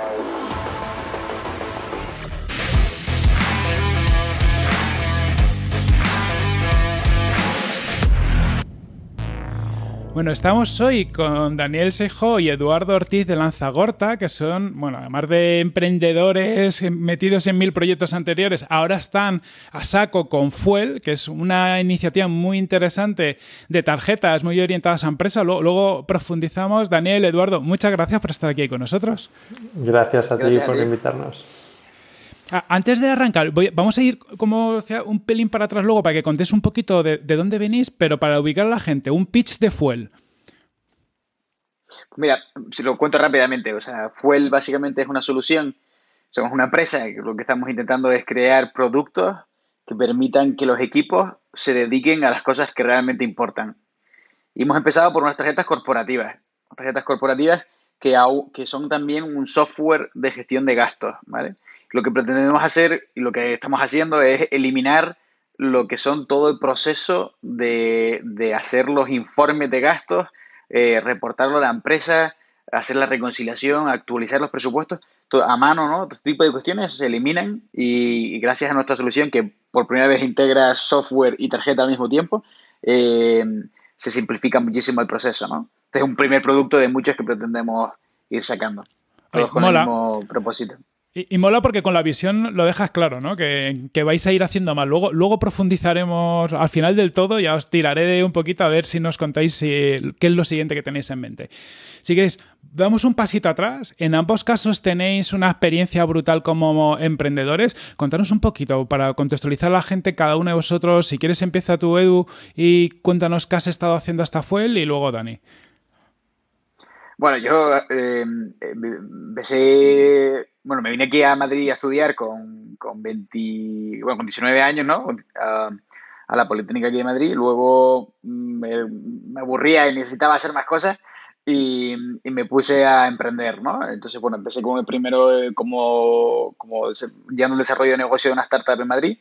Bye. Bueno, estamos hoy con Daniel Seijo y Eduardo Ortiz de Lanzagorta, que son, bueno, además de emprendedores metidos en mil proyectos anteriores, ahora están a saco con Fuel, que es una iniciativa muy interesante de tarjetas muy orientadas a empresas. Luego, profundizamos. Daniel, Eduardo, muchas gracias por estar aquí con nosotros. Gracias a ti por invitarnos. Antes de arrancar, vamos a ir como un pelín para atrás luego para que contéis un poquito de, dónde venís, pero para ubicar a la gente, un pitch de Fuel. Mira, si lo cuento rápidamente, o sea, Fuel básicamente es una solución, somos una empresa lo que estamos intentando es crear productos que permitan que los equipos se dediquen a las cosas que realmente importan. Y hemos empezado por unas tarjetas corporativas, tarjetas corporativas que son también un software de gestión de gastos, ¿vale? Lo que pretendemos hacer y lo que estamos haciendo es eliminar lo que son todo el proceso de, hacer los informes de gastos, eh, reportarlo a la empresa, hacer la reconciliación, actualizar los presupuestos, todo, a mano, ¿no? Todo este tipo de cuestiones se eliminan y, gracias a nuestra solución que por primera vez integra software y tarjeta al mismo tiempo, eh, se simplifica muchísimo el proceso, ¿no? Este es un primer producto de muchos que pretendemos ir sacando. Todos con el mismo propósito. Y, mola porque con la visión lo dejas claro, ¿no? Que, vais a ir haciendo más. Luego, luego profundizaremos al final del todo, ya os tiraré de un poquito a ver si nos contáis qué es lo siguiente que tenéis en mente. Si queréis, damos un pasito atrás. En ambos casos tenéis una experiencia brutal como emprendedores. Contanos un poquito para contextualizar a la gente, cada uno de vosotros. Si quieres, empieza tú, Edu, y cuéntanos qué has estado haciendo hasta Fuel y luego Dani. Bueno, yo eh, empecé, bueno, me vine aquí a Madrid a estudiar con, con 20, bueno, con 19 años, ¿no? A, la Politécnica aquí de Madrid. Luego mm, me, aburría y necesitaba hacer más cosas y, me puse a emprender, ¿no? Entonces, bueno, empecé como primero eh, como, como llevando el desarrollo de negocio de una startup en Madrid.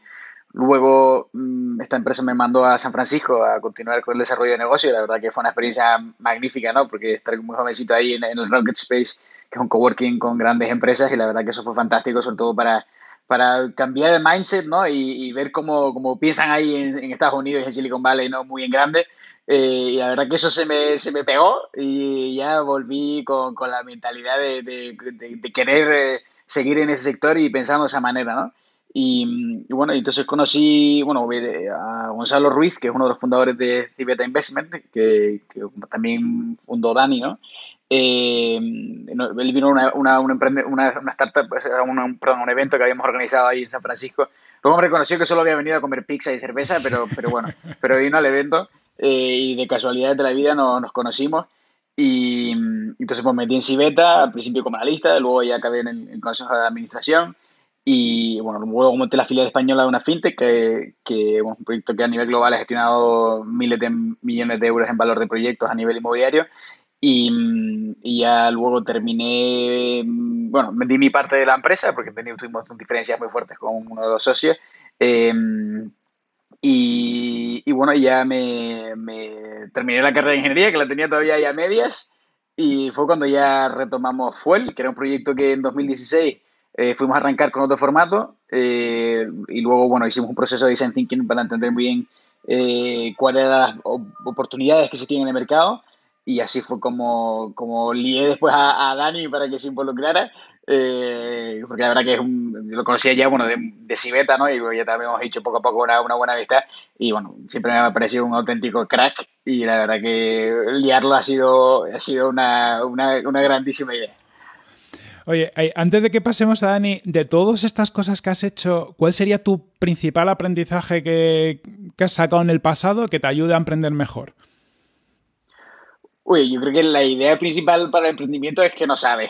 Luego, mm, esta empresa me mandó a San Francisco a continuar con el desarrollo de negocio y la verdad que fue una experiencia magnífica, ¿no? Porque estar muy jovencito ahí en, el Rocket Space, que es un coworking con grandes empresas y la verdad que eso fue fantástico, sobre todo para, para cambiar el mindset, ¿no? Y, ver cómo, cómo, piensan ahí en, Estados Unidos y en Silicon Valley, ¿no? Muy en grande. Eh, y la verdad que eso se me, se me pegó y ya volví con, con la mentalidad de, de, de, querer eh, seguir en ese sector y pensando de esa manera, ¿no? Y, bueno, entonces conocí bueno, a Gonzalo Ruiz, que es uno de los fundadores de Cibeta Investment, que, también fundó Dani, ¿no? Eh, él vino a una, una, una, una, startup, pues, un, perdón, un evento que habíamos organizado ahí en San Francisco. Luego me reconoció que solo había venido a comer pizza y cerveza, pero, pero bueno, pero vino al evento eh, y de casualidad de la vida nos, nos conocimos. Y entonces pues metí en Cibeta, al principio como analista, luego ya acabé en el, el Consejo de Administración. Y bueno, luego monté la filial española de una fintech, que, que un proyecto que a nivel global ha gestionado miles de millones de euros en valor de proyectos a nivel inmobiliario. Y, y ya luego terminé, bueno, vendí mi parte de la empresa porque tuvimos diferencias muy fuertes con uno de los socios. Em, y, y, bueno, ya me, me, terminé la carrera de ingeniería, que la tenía todavía ya a medias. Y fue cuando ya retomamos Fuel, que era un proyecto que en 2016 eh, fuimos a arrancar con otro formato eh, y luego, bueno, hicimos un proceso de design thinking para entender muy bien eh, cuáles eran las oportunidades que se tienen en el mercado y así fue como, como lié después a, Dani para que se involucrara, porque la verdad que es un, lo conocía ya, bueno, de, de Cibeta, ¿no? Y ya también hemos hecho poco a poco una, una buena amistad y bueno, siempre me ha parecido un auténtico crack y la verdad que liarlo ha sido, ha sido una, una, una grandísima idea. Oye, antes de que pasemos a Dani, de todas estas cosas que has hecho, ¿cuál sería tu principal aprendizaje que, has sacado en el pasado que te ayude a emprender mejor? Uy, yo creo que la idea principal para el emprendimiento es que no sabes.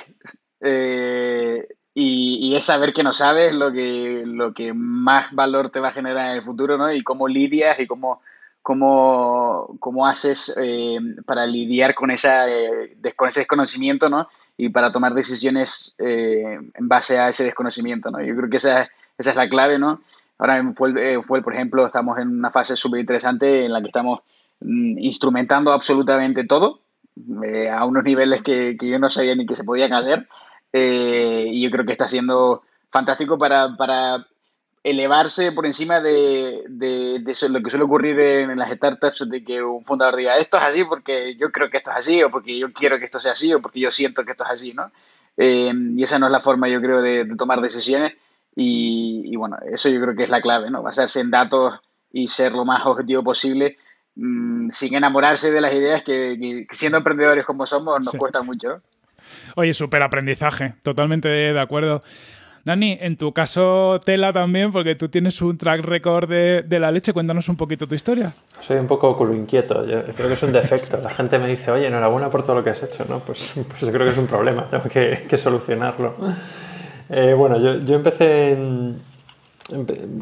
Eh, y, es saber que no sabes lo que, lo que más valor te va a generar en el futuro, ¿no? Y cómo lidias y cómo, cómo, cómo haces eh, para lidiar con, esa, eh, con ese desconocimiento, ¿no? y para tomar decisiones eh, en base a ese desconocimiento, ¿no? Yo creo que esa, esa es la clave, ¿no? Ahora en Fuel, eh, por ejemplo, estamos en una fase súper interesante en la que estamos mm, instrumentando absolutamente todo eh, a unos niveles que, que, yo no sabía ni que se podían hacer. eh, y yo creo que está siendo fantástico para, para elevarse por encima de, de, lo que suele ocurrir en, las startups, de que un fundador diga, esto es así porque yo creo que esto es así, o porque yo quiero que esto sea así, o porque yo siento que esto es así, ¿no? Eh, y esa no es la forma, yo creo, de, tomar decisiones. Y, bueno, eso yo creo que es la clave, ¿no? Basarse en datos y ser lo más objetivo posible, mm, sin enamorarse de las ideas que, siendo emprendedores como somos nos cuesta mucho. Oye, súper aprendizaje, totalmente de acuerdo. Dani, en tu caso, tela también, porque tú tienes un track record de, la leche. Cuéntanos un poquito tu historia. Soy un poco culo inquieto. Yo creo que es un defecto. La gente me dice, oye, enhorabuena por todo lo que has hecho. ¿no? Pues, pues yo creo que es un problema. Tengo que, solucionarlo. Eh, bueno, yo, empecé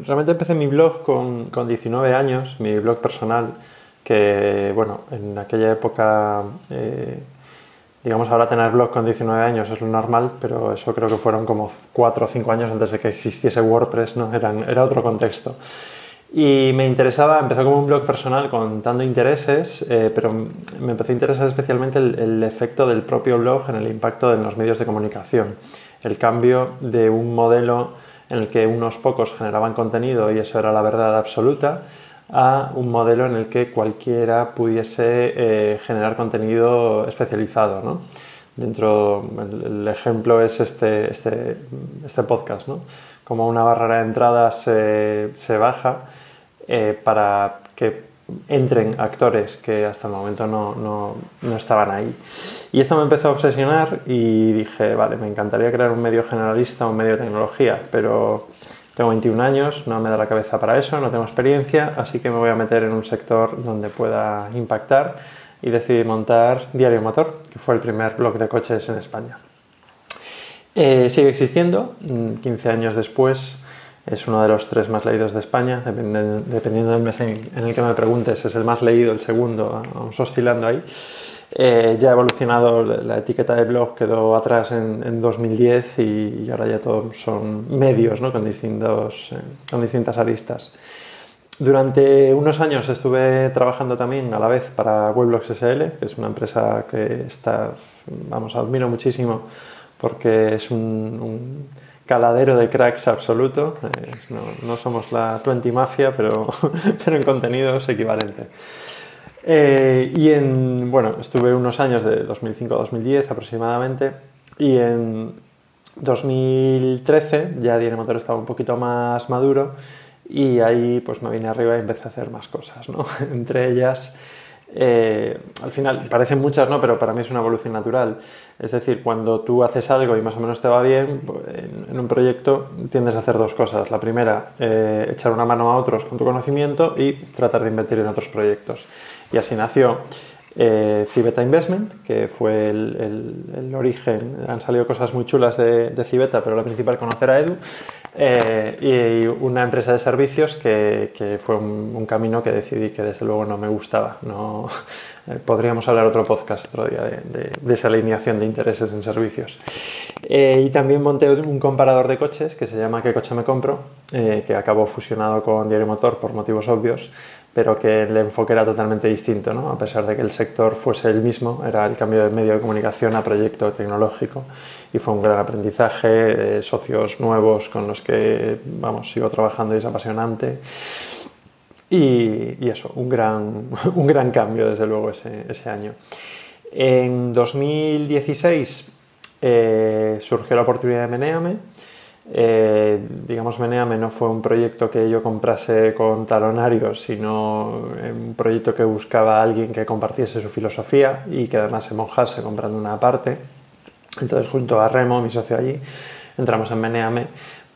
realmente empecé mi blog con, con 19 años, mi blog personal, que, bueno, en aquella época... Eh, digamos, ahora tener blog con 19 años es lo normal, pero eso creo que fueron como 4 o 5 años antes de que existiese WordPress, ¿no? Era, era otro contexto. Y me interesaba, empezó como un blog personal contando intereses, eh, pero me empezó a interesar especialmente el, el, efecto del propio blog en el impacto en los medios de comunicación. El cambio de un modelo en el que unos pocos generaban contenido y eso era la verdad absoluta, a un modelo en el que cualquiera pudiese eh, generar contenido especializado. ¿no? Dentro, el, ejemplo es este, este, este podcast, ¿no? como una barrera de entrada se, se baja eh, para que entren actores que hasta el momento no, no, no, estaban ahí. Y esto me empezó a obsesionar y dije, vale, me encantaría crear un medio generalista, un medio de tecnología, pero tengo 21 años, no me da la cabeza para eso, no tengo experiencia, así que me voy a meter en un sector donde pueda impactar y decidí montar Diario Motor, que fue el primer blog de coches en España. Eh, sigue existiendo, 15 años después es uno de los tres más leídos de España, dependiendo, del mes en el que me preguntes, es el más leído, el segundo, vamos oscilando ahí. Eh, ya ha evolucionado, la etiqueta de blog quedó atrás en, 2010 y, ahora ya todos son medios ¿no? con, distintos, eh, con distintas aristas. Durante unos años estuve trabajando también a la vez para Weblogs SL, que es una empresa que está, vamos, admiro muchísimo porque es un, caladero de cracks absoluto. Eh, no, no, somos la 20 Mafia, pero, pero en contenido es equivalente. Eh, y en, bueno, estuve unos años de 2005 a 2010 aproximadamente y en 2013 ya Diario Motor estaba un poquito más maduro y ahí pues me vine arriba y empecé a hacer más cosas, ¿no? Entre ellas, eh, al final parecen muchas, ¿no? Pero para mí es una evolución natural. Es decir, cuando tú haces algo y más o menos te va bien, pues, en, un proyecto tiendes a hacer dos cosas. La primera, eh, echar una mano a otros con tu conocimiento y tratar de invertir en otros proyectos. Y así nació eh, Cibeta Investment, que fue el, origen. Han salido cosas muy chulas de, Cibeta, pero la principal conocer a Edu. Eh, y una empresa de servicios que, que fue un, camino que decidí que desde luego no me gustaba. No, eh, podríamos hablar otro podcast otro día de, de, esa alineación de intereses en servicios. Y también monté un comparador de coches que se llama ¿Qué coche me compro? que acabó fusionado con Diario Motor por motivos obvios pero que el enfoque era totalmente distinto, ¿no? a pesar de que el sector fuese el mismo, era el cambio de medio de comunicación a proyecto tecnológico y fue un gran aprendizaje, eh, socios nuevos con los que vamos, sigo trabajando y es apasionante. Y, eso, un gran, un gran cambio desde luego ese, ese año. En 2016 eh, surgió la oportunidad de Meneame eh, digamos, Meneame no fue un proyecto que yo comprase con talonarios, sino un proyecto que buscaba a alguien que compartiese su filosofía y que además se mojase comprando una parte. Entonces, junto a Remo, mi socio allí, entramos en Meneame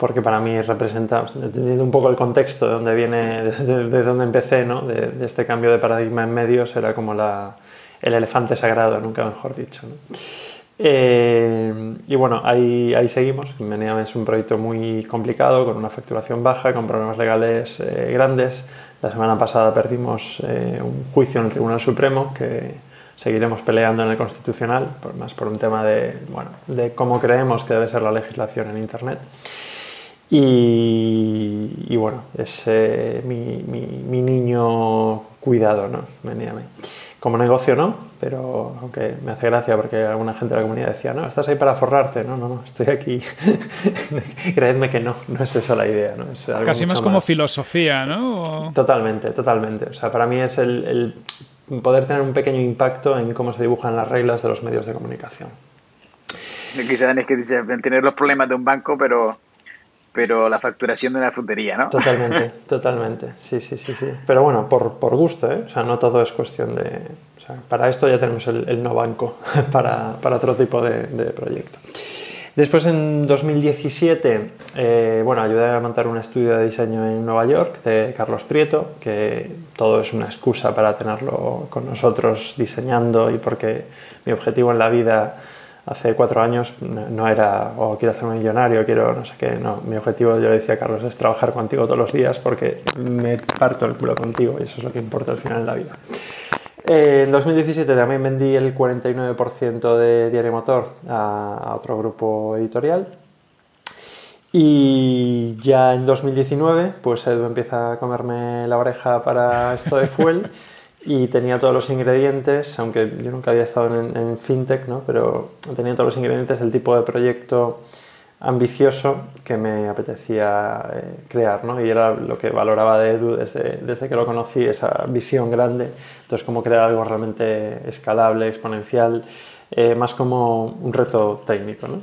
porque para mí representa, entendiendo un poco el contexto de dónde viene, de, dónde empecé, ¿no? de, este cambio de paradigma en medios, era como la, el elefante sagrado, nunca mejor dicho. Eh, y bueno, ahí, ahí seguimos. Meneam es un proyecto muy complicado, con una facturación baja, con problemas legales eh, grandes. La semana pasada perdimos eh, un juicio en el Tribunal Supremo que seguiremos peleando en el Constitucional, por, más por un tema de, bueno, de cómo creemos que debe ser la legislación en Internet. Y, y bueno, es mi, mi, mi, niño cuidado, ¿no? Meneame. Como negocio no, pero aunque me hace gracia porque alguna gente de la comunidad decía, no, estás ahí para forrarte. No, no, no, estoy aquí. Creedme que no, no es esa la idea. ¿no? Es Casi más como filosofía, ¿no? Totalmente, totalmente. O sea, para mí es el, poder tener un pequeño impacto en cómo se dibujan las reglas de los medios de comunicación. Quizás es que tener los problemas de un banco, pero pero la facturación de una frutería, ¿no? Totalmente, totalmente. Sí, sí, sí, sí. Pero bueno, por, por gusto, ¿eh? O sea, no todo es cuestión de... O sea, para esto ya tenemos el, el no banco, para, para, otro tipo de, de, proyecto. Después, en 2017, eh, bueno, ayudé a montar un estudio de diseño en Nueva York de Carlos Prieto, que todo es una excusa para tenerlo con nosotros diseñando y porque mi objetivo en la vida hace cuatro años no era, o oh, quiero hacerme millonario, quiero no sé qué, no. Mi objetivo, yo le decía a Carlos, es trabajar contigo todos los días porque me parto el culo contigo y eso es lo que importa al final en la vida. En 2017 también vendí el 49% de Diario Motor a, a otro grupo editorial. Y ya en 2019, pues Edu empieza a comerme la oreja para esto de Fuel. y tenía todos los ingredientes, aunque yo nunca había estado en, fintech, ¿no? pero tenía todos los ingredientes del tipo de proyecto ambicioso que me apetecía eh, crear, ¿no? y era lo que valoraba de Edu desde, desde, que lo conocí, esa visión grande, entonces cómo crear algo realmente escalable, exponencial, eh, más como un reto técnico. ¿no?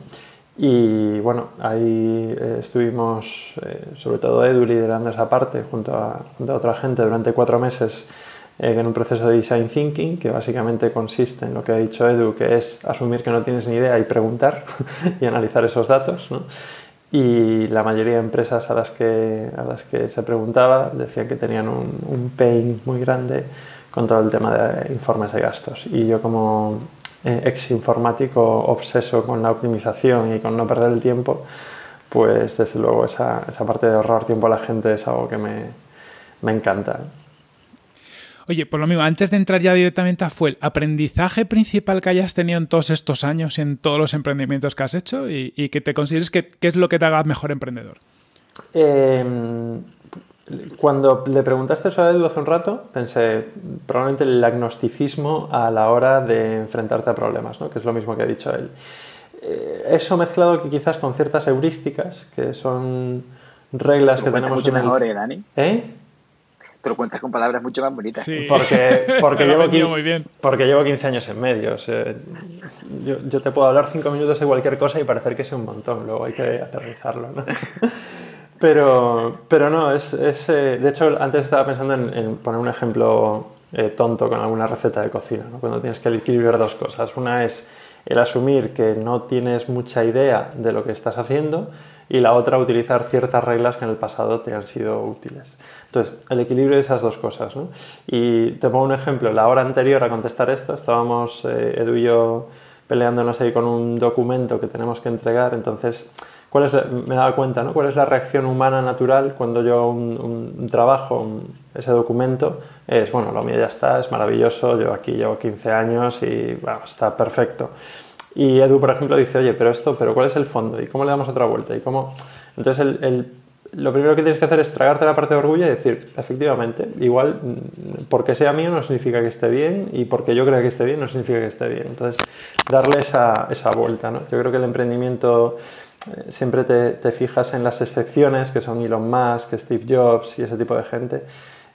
Y bueno, ahí eh, estuvimos, sobre todo Edu, liderando esa parte junto a, junto a otra gente durante cuatro meses eh, en un proceso de design thinking que básicamente consiste en lo que ha dicho Edu, que es asumir que no tienes ni idea y preguntar y analizar esos datos. ¿no? Y la mayoría de empresas a las que, a las que se preguntaba decían que tenían un, un pain muy grande con todo el tema de informes de gastos. Y yo como eh, ex informático obseso con la optimización y con no perder el tiempo, pues desde luego esa, esa parte de ahorrar tiempo a la gente es algo que me, me encanta. Oye, por lo mismo, antes de entrar ya directamente a fue el aprendizaje principal que hayas tenido en todos estos años, en todos los emprendimientos que has hecho y, que te consideres que, es lo que te haga mejor emprendedor. Em, cuando le preguntaste eso a Edu hace un rato, pensé probablemente el agnosticismo a la hora de enfrentarte a problemas, ¿no? que es lo mismo que ha dicho él. Eh, eso mezclado que quizás con ciertas heurísticas, que son reglas que tenemos en el... mejor, ¿eh, Dani? ¿Eh? Te lo cuentas con palabras mucho más bonitas. Sí. Porque, porque, llevo, porque llevo 15 años en medio. yo, te puedo hablar 5 minutos de cualquier cosa y parecer que es un montón, luego hay que aterrizarlo. ¿no? Pero, pero no, es, es eh, de hecho antes estaba pensando en, poner un ejemplo eh, tonto con alguna receta de cocina, ¿no? cuando tienes que equilibrar dos cosas. Una es el asumir que no tienes mucha idea de lo que estás haciendo y la otra utilizar ciertas reglas que en el pasado te han sido útiles. Entonces, el equilibrio de esas dos cosas. ¿no? Y te pongo un ejemplo. La hora anterior a contestar esto, estábamos eh, Edu y yo peleándonos ahí con un documento que tenemos que entregar. Entonces, ¿cuál es, me daba cuenta, ¿no? ¿Cuál es la reacción humana natural cuando yo un, un, trabajo, ese documento? Es, bueno, lo mío ya está, es maravilloso, yo aquí llevo 15 años y está perfecto. Y Edu, por ejemplo, dice, oye, pero esto, pero ¿cuál es el fondo? ¿Y cómo le damos otra vuelta? ¿Y cómo? Entonces, el, lo primero que tienes que hacer es tragarte la parte de orgullo y decir, efectivamente, igual mm, porque sea mío no significa que esté bien y porque yo crea que esté bien no significa que esté bien. Entonces, darle esa, esa vuelta. ¿no? Yo creo que el emprendimiento eh, siempre te, te, fijas en las excepciones, que son Elon Musk, Steve Jobs y ese tipo de gente,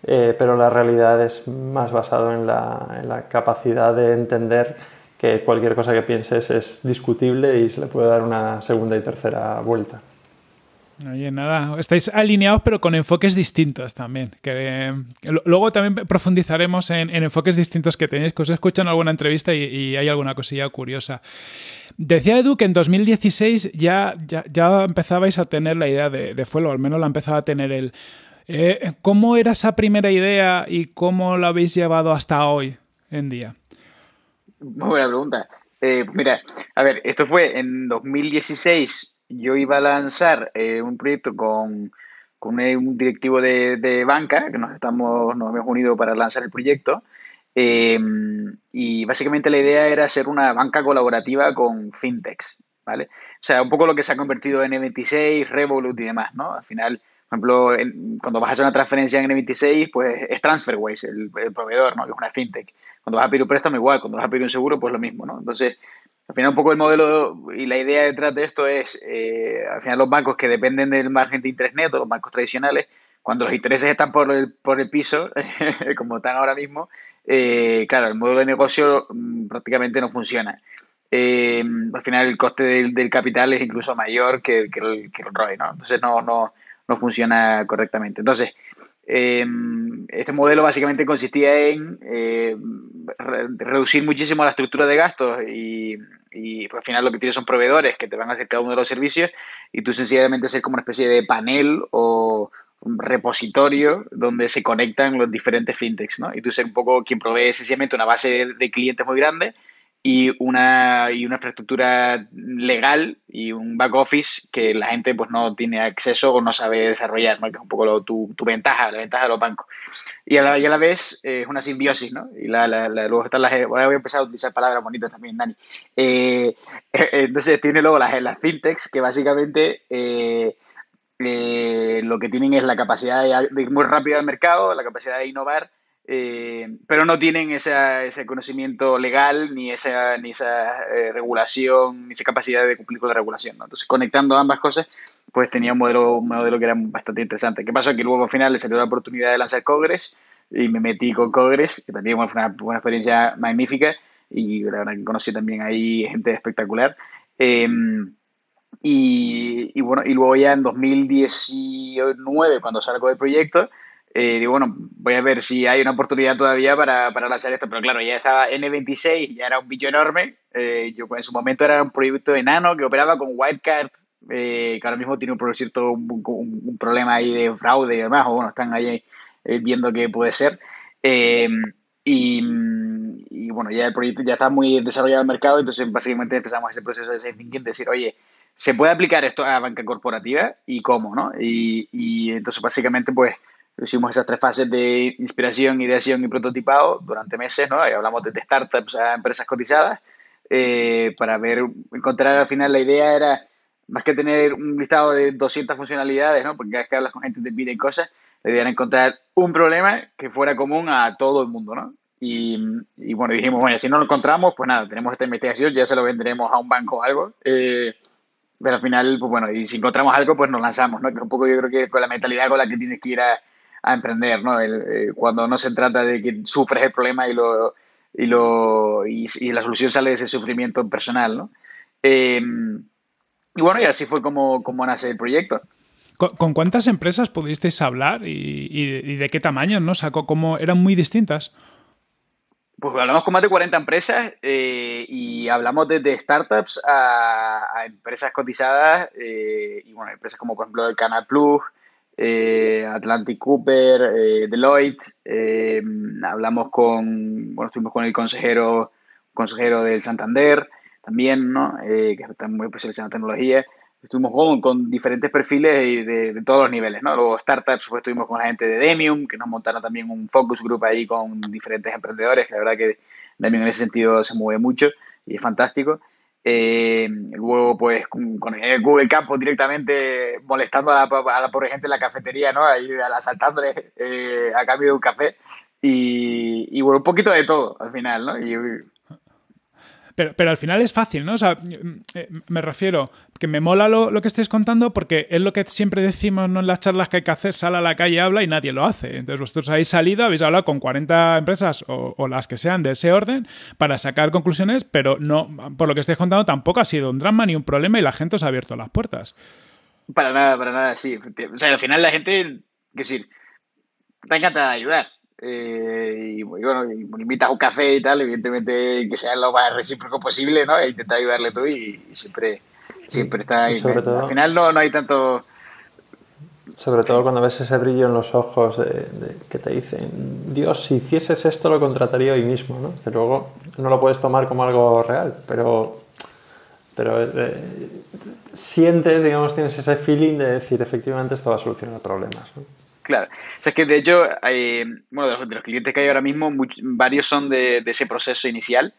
eh, pero la realidad es más basado en la, en la capacidad de entender que cualquier cosa que pienses es discutible y se le puede dar una segunda y tercera vuelta. Oye, nada, estáis alineados pero con enfoques distintos también. Que, luego también profundizaremos en, enfoques distintos que tenéis, que os escucho en alguna entrevista y, hay alguna cosilla curiosa. Decía Edu que en 2016 ya, ya, empezabais a tener la idea de, de Fuelo, al menos la empezaba a tener él. Eh, ¿Cómo era esa primera idea y cómo la habéis llevado hasta hoy en día? Muy buena pregunta. Eh, mira, a ver, esto fue en 2016. Yo iba a lanzar eh, un proyecto con, un directivo de, banca, que nos, estamos, nos hemos unido para lanzar el proyecto. Eh, y básicamente la idea era hacer una banca colaborativa con fintechs, ¿vale? O sea, un poco lo que se ha convertido en E26, Revolut y demás, ¿no? Al final, Por ejemplo, cuando vas a hacer una transferencia en N26, pues es TransferWise, el, proveedor, ¿no? Que es una fintech. Cuando vas a pedir un préstamo, igual. Cuando vas a pedir un seguro, pues lo mismo, ¿no? Entonces, al final un poco el modelo y la idea detrás de esto es, eh, al final los bancos que dependen del margen de interés neto, los bancos tradicionales, cuando los intereses están por el, por el piso, como están ahora mismo, eh, claro, el modelo de negocio mm, prácticamente no funciona. Eh, al final el coste del, capital es incluso mayor que, que, el, que el ROI, ¿no? Entonces no, no, no funciona correctamente. Entonces, eh, este modelo básicamente consistía en eh, reducir muchísimo la estructura de gastos y, y al final lo que tienes son proveedores que te van a hacer cada uno de los servicios y tú sencillamente ser como una especie de panel o repositorio donde se conectan los diferentes fintechs, ¿no? Y tú ser un poco quien provee sencillamente una base de clientes muy grande y una, y una infraestructura legal y un back office que la gente pues no tiene acceso o no sabe desarrollar, ¿no? que es un poco tu, tu, ventaja, la ventaja de los bancos. Y a la, y a la vez eh, es una simbiosis, ¿no? Y la, la, luego están las... voy a empezar a utilizar palabras bonitas también, Dani. Eh, entonces tiene luego las, las fintechs que básicamente... Eh, lo que tienen es la capacidad de ir muy rápido al mercado, la capacidad de innovar eh, pero no tienen ese conocimiento legal, ni esa, ni esa eh, regulación, ni esa capacidad de cumplir con la regulación. Entonces, conectando ambas cosas, pues tenía un modelo, un modelo que era bastante interesante. ¿Qué pasó? Que luego al final le salió la oportunidad de lanzar Cogres y me metí con Cogres, que también fue una, una experiencia magnífica y la verdad que conocí también ahí gente espectacular. Em, y, y, bueno, y luego ya en 2019, cuando salgo del proyecto, eh, digo, bueno, voy a ver si hay una oportunidad todavía para, para lanzar esto. Pero claro, ya estaba N26, ya era un bicho enorme. Eh, yo en su momento era un proyecto enano que operaba con Wildcard, eh, que ahora mismo tiene un, cierto, un, un, problema ahí de fraude y demás, o bueno, están ahí eh, viendo qué puede ser. Eh, y, y, bueno, ya el proyecto ya está muy desarrollado el mercado, entonces básicamente empezamos ese proceso de decir, oye, ¿se puede aplicar esto a banca corporativa? ¿Y cómo? ¿no? Y, y entonces básicamente pues Hicimos esas tres fases de inspiración, ideación y prototipado durante meses, ¿no? hablamos de startups a empresas cotizadas eh, para ver, encontrar al final la idea era, más que tener un listado de 200 funcionalidades, ¿no? Porque cada vez que hablas con gente te piden cosas, la idea era encontrar un problema que fuera común a todo el mundo, ¿no? Y, y, bueno, dijimos, bueno, si no lo encontramos, pues nada, tenemos esta investigación, ya se lo venderemos a un banco o algo. Eh, pero al final, pues bueno, y si encontramos algo, pues nos lanzamos, ¿no? Que un poco yo creo que con la mentalidad con la que tienes que ir a, a emprender, ¿no? Eh, cuando no se trata de que sufres el problema y lo y lo y, la solución sale de ese sufrimiento personal, ¿no? Em, y bueno, y así fue como, como nace el proyecto. ¿Con, cuántas empresas pudisteis hablar y, de qué tamaño, no? O ¿cómo eran muy distintas? Pues hablamos con más de 40 empresas eh, y hablamos desde startups a, empresas cotizadas eh, y bueno, empresas como por ejemplo el Canal Plus, eh, Atlantic Cooper, eh, Deloitte, eh, hablamos con, bueno, estuvimos con el consejero, consejero del Santander también, ¿no? que está muy especializado en tecnología. Estuvimos con, con diferentes perfiles de, de, todos los niveles, ¿no? Luego startups, pues estuvimos con la gente de Demium, que nos montaron también un focus group ahí con diferentes emprendedores, la verdad que Demium en ese sentido se mueve mucho y es fantástico. Eh, luego, pues, con, el Google Campos directamente molestando a la, a la, pobre gente en la cafetería, ¿no? Ahí asaltándole eh, a cambio de un café. Y, y, bueno, un poquito de todo al final, ¿no? Y, pero, pero al final es fácil, ¿no? O sea, eh, me refiero que me mola lo, que estés contando porque es lo que siempre decimos ¿no? en las charlas que hay que hacer, sal a la calle, habla y nadie lo hace. Entonces vosotros habéis salido, habéis hablado con 40 empresas o, las que sean de ese orden para sacar conclusiones, pero no, por lo que estés contando, tampoco ha sido un drama ni un problema y la gente os ha abierto las puertas. Para nada, para nada, sí. O sea, al final la gente, que decir, está encantada de ayudar. Eh, y, bueno, y me invita a un café y tal, evidentemente que sea lo más recíproco posible, ¿no? E intentar ayudarle tú y, siempre, siempre está ahí. Sobre todo, Al final no, no hay tanto... Sobre todo cuando ves ese brillo en los ojos de, de, que te dicen, Dios, si hicieses esto lo contrataría hoy mismo, ¿no? Que luego no lo puedes tomar como algo real, pero, pero eh, sientes, digamos, tienes ese feeling de decir, efectivamente esto va a solucionar problemas, ¿no? Claro. O sea, es que de hecho, hay, bueno, de los, de los, clientes que hay ahora mismo, varios son de, de, ese proceso inicial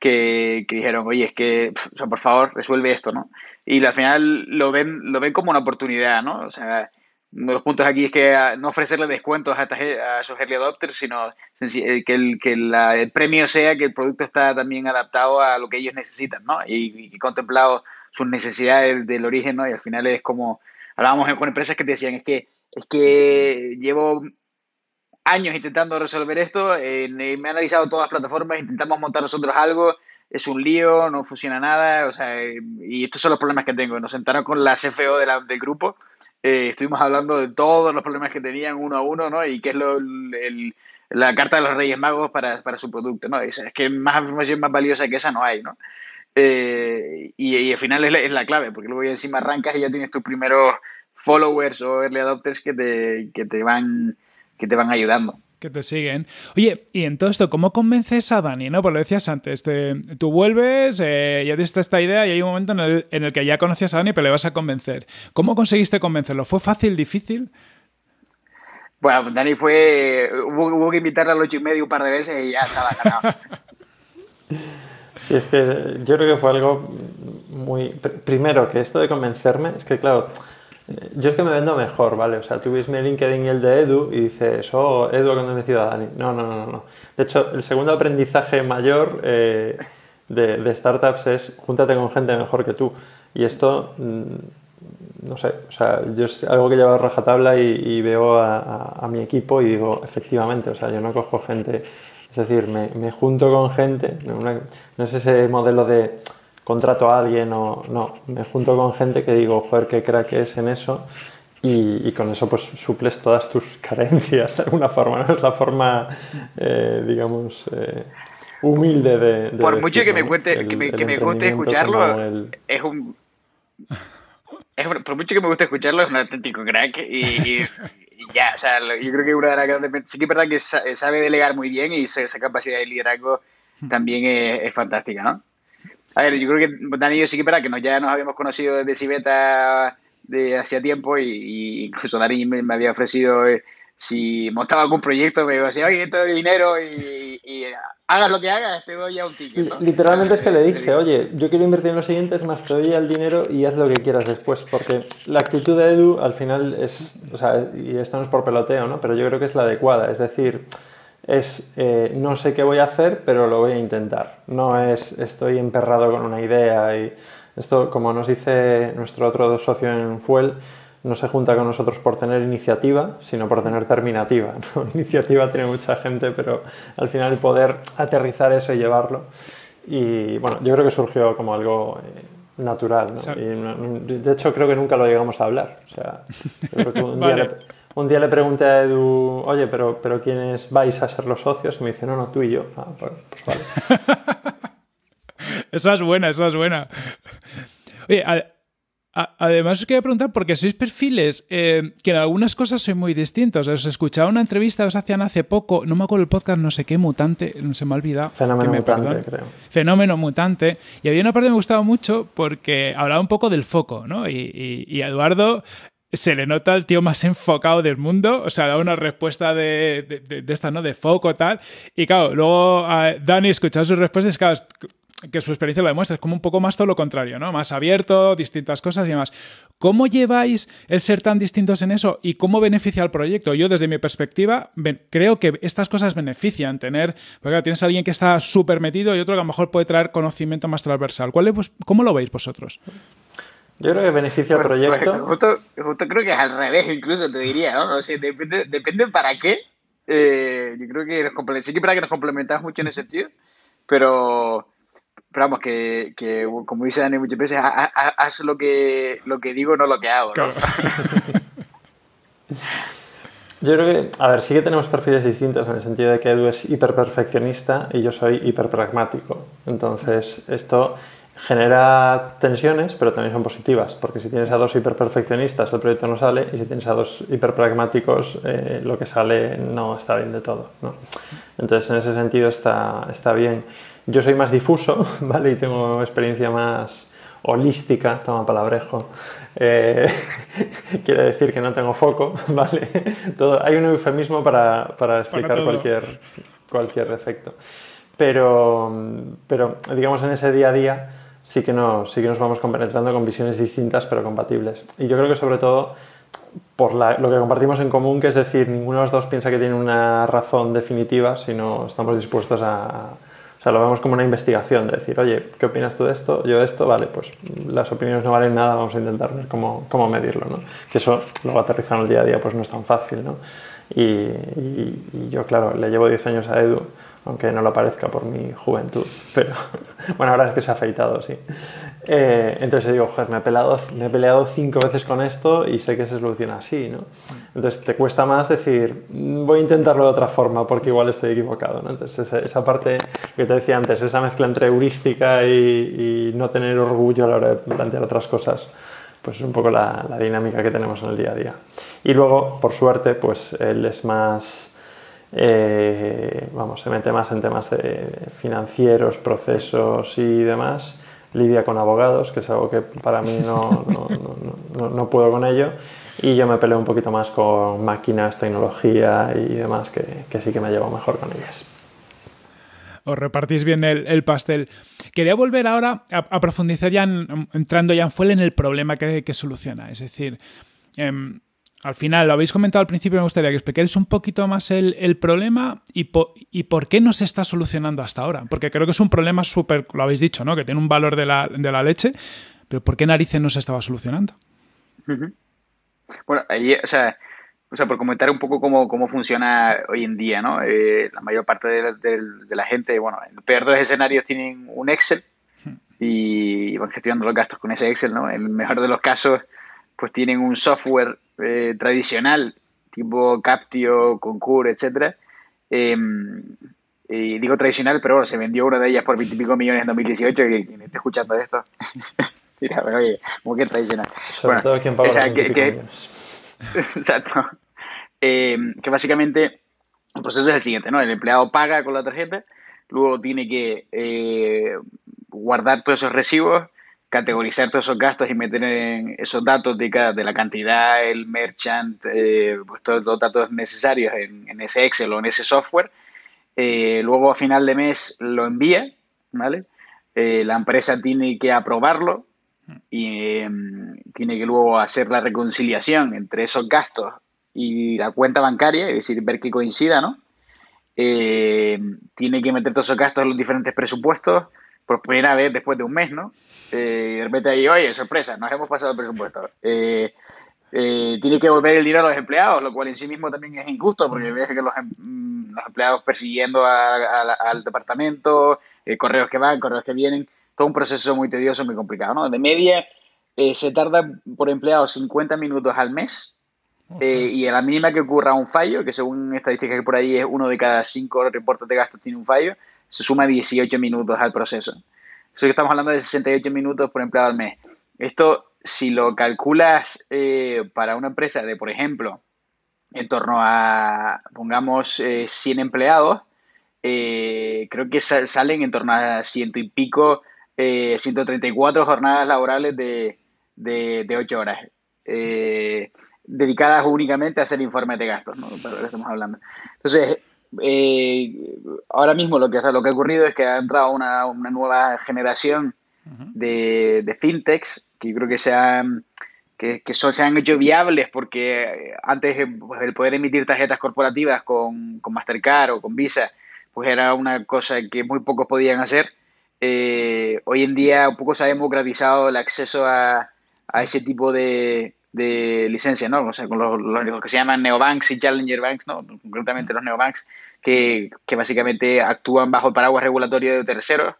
que, que, dijeron, oye, es que, o sea, por favor, resuelve esto, ¿no? Y al final lo ven, lo ven como una oportunidad, ¿no? O sea, uno de los puntos aquí es que no ofrecerle descuentos a, a esos early adopters, sino que, el, que el premio sea que el producto está también adaptado a lo que ellos necesitan, ¿no? Y, y contemplado sus necesidades del origen, ¿no? Y al final es como, hablábamos con empresas que te decían, es que, es que llevo años intentando resolver esto, eh, me he analizado todas las plataformas, intentamos montar nosotros algo, es un lío, no funciona nada, o sea, y estos son los problemas que tengo. Nos sentaron con la CFO del grupo, eh, estuvimos hablando de todos los problemas que tenían uno a uno, ¿no? Y qué es lo, la carta de los Reyes Magos para, para su producto, ¿no? Es, que más información más valiosa que esa no hay, ¿no? Eh, y, al final es la, es la, clave, porque luego ya encima arrancas y ya tienes tus primeros followers o early adopters que te, que te, van, que te van ayudando que te siguen. Oye, y en todo esto, ¿cómo convences a Dani? ¿no? Pues lo decías antes, tú vuelves, eh, ya tienes esta idea y hay un momento en el, en el, que ya conocías a Dani, pero le vas a convencer. ¿Cómo conseguiste convencerlo? ¿Fue fácil, difícil? Bueno, Dani fue. Hubo, hubo que invitarle a las ocho y medio un par de veces y ya estaba ganado. Sí, es que yo creo que fue algo muy... Primero, que esto de convencerme, es que claro, yo es que me vendo mejor, ¿vale? O sea, tú ves mi LinkedIn y el de Edu y dices, oh, Edu convencido a Dani. No, no, no, no. De hecho, el segundo aprendizaje mayor eh, de, startups es júntate con gente mejor que tú. Y esto, mm, no sé, o sea, yo es algo que llevo a rajatabla y, y veo a, mi equipo y digo, efectivamente, o sea, yo no cojo gente es decir, me, me junto con gente, no, es ese modelo de contrato a alguien o no, me junto con gente que digo, joder, qué crack es en eso y, y, con eso pues suples todas tus carencias de alguna forma, ¿no? Es la forma, eh, eh, humilde de, Por mucho que me cuente, que me, que me guste escucharlo, es un... Es, por mucho que me guste escucharlo, es un auténtico crack y, ya, o sea, yo creo que una de las grandes... Sí que es verdad que sabe delegar muy bien y esa capacidad de liderazgo también es, fantástica, ¿no? A ver, yo creo que Dani y yo sí que verdad que nos, ya nos habíamos conocido desde Cibeta de hacía tiempo y, incluso Dani me, había ofrecido eh, si montaba algún proyecto me decía, oye, esto de dinero y, y, hagas lo que hagas, te doy ya un ticket. Literalmente es que le dije, oye, yo quiero invertir en lo siguiente, es más, te doy el dinero y haz lo que quieras después, porque la actitud de Edu al final es, o sea, y esto no es por peloteo, ¿no? Pero yo creo que es la adecuada, es decir, es eh, no sé qué voy a hacer, pero lo voy a intentar. No es estoy emperrado con una idea y esto, como nos dice nuestro otro socio en Fuel, no se junta con nosotros por tener iniciativa, sino por tener terminativa. Iniciativa tiene mucha gente, pero al final poder aterrizar eso y llevarlo. Y bueno, yo creo que surgió como algo eh, natural. Y, de hecho, creo que nunca lo llegamos a hablar. O sea, creo que un, día le, un, día le, pregunté a Edu, oye, pero, pero ¿quiénes vais a ser los socios? Y me dice, no, no, tú y yo. Ah, pues, pues vale. esa es buena, esa es buena. Oye, a, Además, os quería preguntar, porque sois perfiles eh, que en algunas cosas sois muy distintos. Os escuchaba una entrevista os hacían hace poco, no me acuerdo el podcast, no sé qué, mutante, se me ha olvidado. Fenómeno mutante, creo. Fenómeno mutante. Y había una parte que me gustaba mucho porque hablaba un poco del foco, ¿no? Y, Eduardo se le nota el tío más enfocado del mundo, o sea, da una respuesta de, de, esta, ¿no? De foco, tal. Y claro, luego a Dani escuchaba sus respuestas, claro, que su experiencia lo demuestra, es como un poco más todo lo contrario, ¿no? Más abierto, distintas cosas y demás. ¿Cómo lleváis el ser tan distintos en eso y cómo beneficia al proyecto? Yo, desde mi perspectiva, creo que estas cosas benefician tener, porque claro, tienes a alguien que está súper metido y otro que a lo mejor puede traer conocimiento más transversal. ¿Cuál es, ¿Cómo lo veis vosotros? Yo creo que beneficia al proyecto. justo, justo, creo que es al revés, incluso te diría, ¿no? O sea, depende, depende para qué. Eh, yo creo que nos, sí que para que nos complementamos mucho en ese sentido, pero pero vamos, que, que, como dice Dani muchas veces, haz lo que, lo que digo, no lo que hago. ¿no? Yo creo que, a ver, sí que tenemos perfiles distintos en el sentido de que Edu es hiperperfeccionista y yo soy hiperpragmático. Entonces, esto genera tensiones, pero también son positivas, porque si tienes a dos hiperperfeccionistas el proyecto no sale y si tienes a dos hiperpragmáticos eh, lo que sale no está bien de todo. ¿no? Entonces, en ese sentido está, está bien. Yo soy más difuso, ¿vale? Y tengo experiencia más holística, toma palabrejo. Eh, quiere decir que no tengo foco, ¿vale? Todo, hay un eufemismo para, para explicar para cualquier, cualquier defecto. Pero, pero, digamos, en ese día a día sí que, nos, sí que nos vamos compenetrando con visiones distintas pero compatibles. Y yo creo que sobre todo por lo que compartimos en común, que es decir, ninguno de los dos piensa que tiene una razón definitiva, sino estamos dispuestos a, o sea, lo vemos como una investigación, de decir, oye, ¿qué opinas tú de esto? Yo de esto, vale, pues las opiniones no valen nada, vamos a intentar ver cómo, cómo medirlo, ¿no? Que eso, luego aterrizar en el día a día, pues no es tan fácil, ¿no? Y, y yo, claro, le llevo 10 años a Edu, aunque no lo parezca por mi juventud, pero bueno, ahora es que se ha afeitado, sí. Eh, entonces digo, joder, me he, peleado, me he peleado cinco veces con esto y sé que se soluciona así, ¿no? Entonces te cuesta más decir, mm, voy a intentarlo de otra forma porque igual estoy equivocado, ¿no? Entonces esa, parte que te decía antes, esa mezcla entre heurística y, no tener orgullo a la hora de plantear otras cosas, pues es un poco la, la dinámica que tenemos en el día a día. Y luego, por suerte, pues él es más eh, vamos, se mete más en temas financieros, procesos y demás, lidia con abogados, que es algo que para mí no, no, no, puedo con ello, y yo me peleo un poquito más con máquinas, tecnología y demás, que, que sí que me llevo mejor con ellas. Os repartís bien el, pastel. Quería volver ahora a, profundizar ya entrando ya en Fuel en el problema que, que soluciona. Es decir, eh, al final, lo habéis comentado al principio, me gustaría que expliquéis un poquito más el, problema y, y, por qué no se está solucionando hasta ahora. Porque creo que es un problema súper, lo habéis dicho, ¿no? Que tiene un valor de la, leche, pero ¿por qué narices no se estaba solucionando? Bueno, ahí, o sea, o sea, por comentar un poco cómo, cómo funciona hoy en día, ¿no? Eh, la mayor parte de, la gente, bueno, en el peor de los escenarios tienen un Excel y van gestionando los gastos con ese Excel, ¿no? En el mejor de los casos, pues tienen un software eh, tradicional, tipo Captio, Concur, etcétera. Em, digo tradicional, pero bueno, se vendió una de ellas por 20 y pico millones en 2018, que quien esté escuchando esto. Mira, pero oye, como que tradicional. Sobre todo quien paga o que, Exacto. Em, que básicamente el proceso es el siguiente, ¿no? El empleado paga con la tarjeta, luego tiene que eh, guardar todos esos recibos, categorizar todos esos gastos y meter en esos datos de, de la cantidad, el merchant, eh, pues todos los datos necesarios en, ese Excel o en ese software. Eh, luego a final de mes lo envía, ¿vale? Eh, la empresa tiene que aprobarlo y em, tiene que luego hacer la reconciliación entre esos gastos y la cuenta bancaria, es decir, ver que coincida, ¿no? tiene que meter todos esos gastos en los diferentes presupuestos, por primera vez después de un mes, ¿no? Eh, de repente ahí, oye, sorpresa, nos hemos pasado el presupuesto. Eh, eh, tiene que volver el dinero a los empleados, lo cual en sí mismo también es injusto, porque ves que los, em, empleados persiguiendo al departamento, correos que van, correos que vienen, todo un proceso muy tedioso, muy complicado, ¿no? De media se tarda por empleado 50 minutos al mes y a la mínima que ocurra un fallo, que según estadísticas que por ahí es uno de cada cinco reportes de gastos tiene un fallo, se suma 18 minutos al proceso. Eso que estamos hablando de 68 minutos por empleado al mes. Esto, si lo calculas eh, para una empresa de, por ejemplo, en torno a, pongamos, 100 eh, empleados, eh, creo que salen en torno a ciento y pico, 134 jornadas laborales de, de, de 8 horas, dedicadas únicamente a hacer informes de gastos, ¿no? Para lo que estamos hablando. Entonces, eh, ahora mismo lo que, lo que ha ocurrido es que ha entrado una, una nueva generación de, de, fintechs que yo creo que se han, que, que se han hecho viables porque antes pues, el poder emitir tarjetas corporativas con, con, Mastercard o con Visa pues era una cosa que muy pocos podían hacer. Eh, hoy en día un poco se ha democratizado el acceso a, a ese tipo de, de licencia, ¿no? O sea, con los, que se llaman neobanks y challenger banks, ¿no? Concretamente los neobanks, que, que básicamente actúan bajo el paraguas regulatorio de terceros,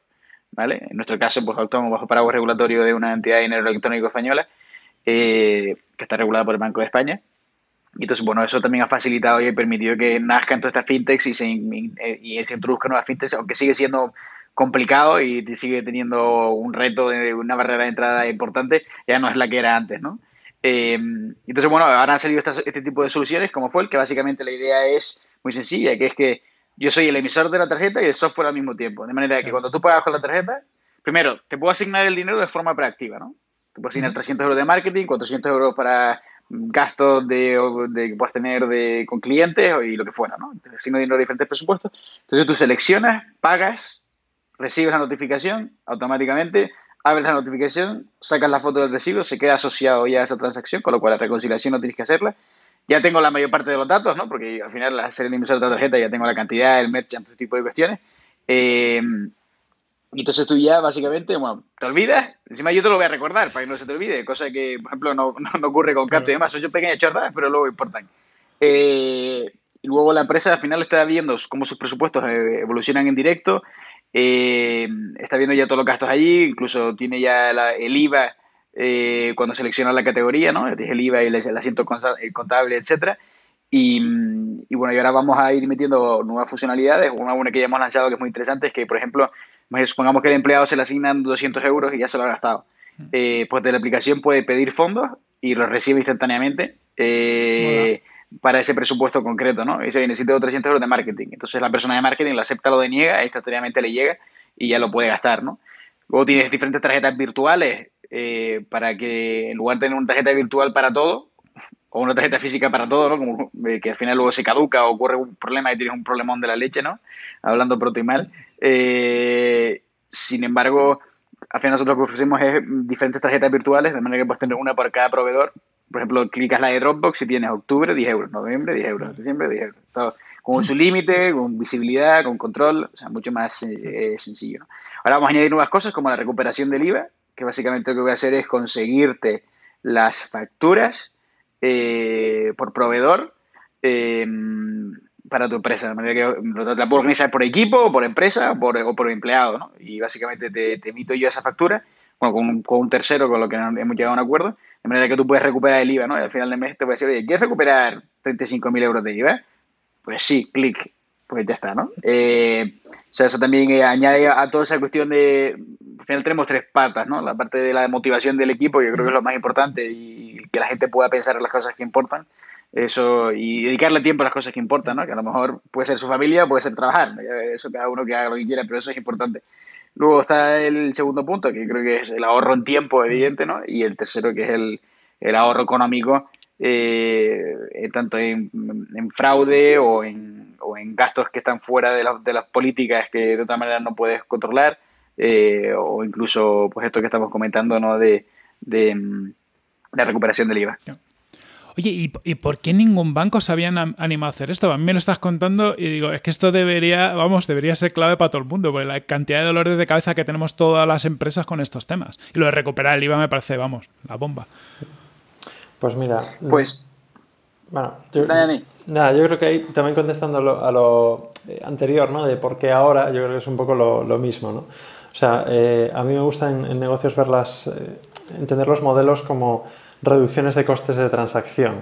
¿vale? En nuestro caso, pues actuamos bajo el paraguas regulatorio de una entidad de dinero electrónico española, eh, que está regulada por el Banco de España. Y entonces, bueno, eso también ha facilitado y ha permitido que nazcan todas estas fintechs y se, y se introduzcan nuevas fintechs, aunque sigue siendo complicado y sigue teniendo un reto de una barrera de entrada importante, ya no es la que era antes, ¿no? Eh, entonces, bueno, ahora han salido este tipo de soluciones como fue el que básicamente la idea es muy sencilla, que es que yo soy el emisor de la tarjeta y el software al mismo tiempo. De manera que cuando tú pagas con la tarjeta, primero, te puedo asignar el dinero de forma proactiva, ¿no? Te puedo asignar 300 euros de marketing, 400 euros para gastos de, que puedas tener de, con clientes y lo que fuera, ¿no? Te asigno dinero de diferentes presupuestos. Entonces tú seleccionas, pagas, recibes la notificación automáticamente, abres la notificación, sacas la foto del recibo, se queda asociado ya a esa transacción, con lo cual la reconciliación no tienes que hacerla. Ya tengo la mayor parte de los datos, ¿no? Porque al final, la serie de de la tarjeta, ya tengo la cantidad, el merchant, ese tipo de cuestiones. Eh, y entonces tú ya, básicamente, bueno, te olvidas. Encima yo te lo voy a recordar para que no se te olvide, cosa que, por ejemplo, no, no, ocurre con Capto y demás. Son yo pequeñas chorradas, pero luego importan. Eh, y luego la empresa al final está viendo cómo sus presupuestos eh, evolucionan en directo, eh, está viendo ya todos los gastos allí, incluso tiene ya el IVA eh, cuando selecciona la categoría, ¿no? El IVA y el, asiento contable, etcétera. Y, y, bueno, y ahora vamos a ir metiendo nuevas funcionalidades. Una, una que ya hemos lanzado que es muy interesante es que, por ejemplo, supongamos que el empleado se le asignan 200 euros y ya se lo ha gastado. pues de la aplicación puede pedir fondos y los recibe instantáneamente. Eh, para ese presupuesto concreto, ¿no? Y dice, necesito 300 euros de marketing. Entonces la persona de marketing lo acepta, lo deniega, instantáneamente le llega y ya lo puede gastar, ¿no? Luego tienes diferentes tarjetas virtuales eh, para que en lugar de tener una tarjeta virtual para todo, o una tarjeta física para todo, ¿no? Como eh, que al final luego se caduca o ocurre un problema y tienes un problemón de la leche, ¿no? Hablando pronto y mal. Eh, sin embargo, al final nosotros lo que ofrecemos es diferentes tarjetas virtuales, de manera que puedes tener una por cada proveedor por ejemplo, clicas la de Dropbox y tienes octubre 10 euros, noviembre 10 euros, diciembre 10 euros. Todo con su límite, con visibilidad, con control, o sea, mucho más eh, sencillo. Ahora vamos a añadir nuevas cosas como la recuperación del IVA, que básicamente lo que voy a hacer es conseguirte las facturas eh, por proveedor em, para tu empresa. De manera que la puedo organizar por equipo, por empresa, o por, o por empleado. ¿no? Y básicamente te, te emito yo esa factura bueno, con, con, un tercero con lo que hemos llegado a un acuerdo, de manera que tú puedes recuperar el IVA, ¿no? Y al final del mes te a decir, oye, ¿quieres recuperar 35.000 euros de IVA? Pues sí, clic, pues ya está, ¿no? Eh, o sea, eso también eh, añade a toda esa cuestión de, al final tenemos tres patas, ¿no? La parte de la motivación del equipo, yo creo que es lo más importante y que la gente pueda pensar en las cosas que importan eso y dedicarle tiempo a las cosas que importan, ¿no? Que a lo mejor puede ser su familia, puede ser trabajar, eso cada uno que haga lo que quiera, pero eso es importante. Luego está el segundo punto, que creo que es el ahorro en tiempo, evidente, ¿no? Y el tercero, que es el, el ahorro económico, eh, tanto en, fraude o en, o en, gastos que están fuera de, de, las políticas que de otra manera no puedes controlar, eh, o incluso pues esto que estamos comentando, ¿no? De, de, de recuperación del IVA. Oye, ¿y, por qué ningún banco se habían animado a hacer esto? A mí me lo estás contando y digo, es que esto debería, vamos, debería ser clave para todo el mundo, porque la cantidad de dolores de cabeza que tenemos todas las empresas con estos temas. Y lo de recuperar el IVA me parece, vamos, la bomba. Pues mira. Pues. Bueno, yo, nada, yo creo que ahí también contestando a lo, eh, anterior, ¿no? De por qué ahora, yo creo que es un poco lo, mismo, ¿no? O sea, eh, a mí me gusta en, negocios verlas, eh, entender los modelos como reducciones de costes de transacción.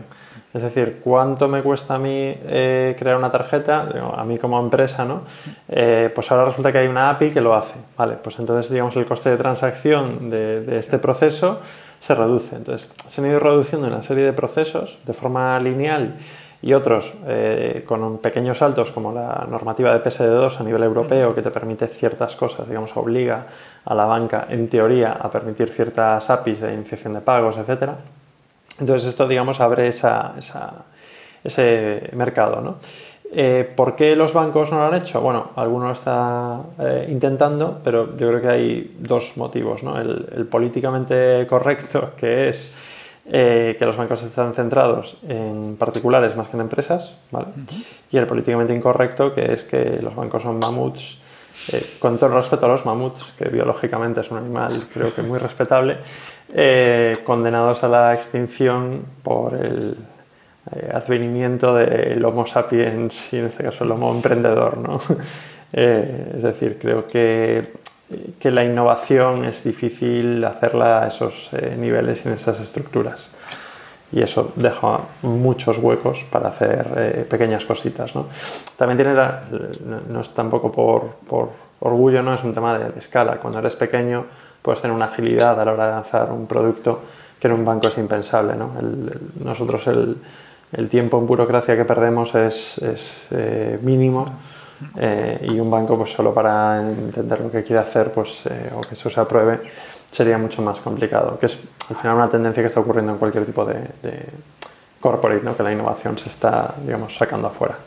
Es decir, ¿cuánto me cuesta a mí eh, crear una tarjeta? a mí como empresa, ¿no? Eh, pues ahora resulta que hay una API que lo hace. Vale, pues entonces, digamos, el coste de transacción de, este proceso se reduce. Entonces, se han ido reduciendo una serie de procesos de forma lineal y otros eh, con pequeños saltos como la normativa de PSD2 a nivel europeo que te permite ciertas cosas, digamos, obliga a la banca en teoría a permitir ciertas APIs de iniciación de pagos, etc. Entonces esto, digamos, abre esa, ese mercado. ¿no? Eh, ¿Por qué los bancos no lo han hecho? Bueno, alguno lo está eh, intentando, pero yo creo que hay dos motivos. ¿no? el políticamente correcto, que es eh, que los bancos están centrados en particulares más que en empresas, ¿vale? y el políticamente incorrecto, que es que los bancos son mamuts, eh, con todo respeto a los mamuts, que biológicamente es un animal creo que muy respetable, eh, condenados a la extinción por el advenimiento del Homo sapiens y en este caso el Homo emprendedor. ¿no? es decir, creo que que la innovación es difícil hacerla a esos eh, niveles y en esas estructuras. Y eso deja muchos huecos para hacer eh, pequeñas cositas. ¿no? También tiene, no es tampoco por, por, orgullo, no es un tema de, escala. Cuando eres pequeño puedes tener una agilidad a la hora de lanzar un producto que en un banco es impensable. ¿no? nosotros el, el, tiempo en burocracia que perdemos es, es eh, mínimo eh, y un banco pues solo para entender lo que quiere hacer pues, eh, o que eso se apruebe sería mucho más complicado, que es al final una tendencia que está ocurriendo en cualquier tipo de, de corporate, ¿no? que la innovación se está digamos, sacando afuera.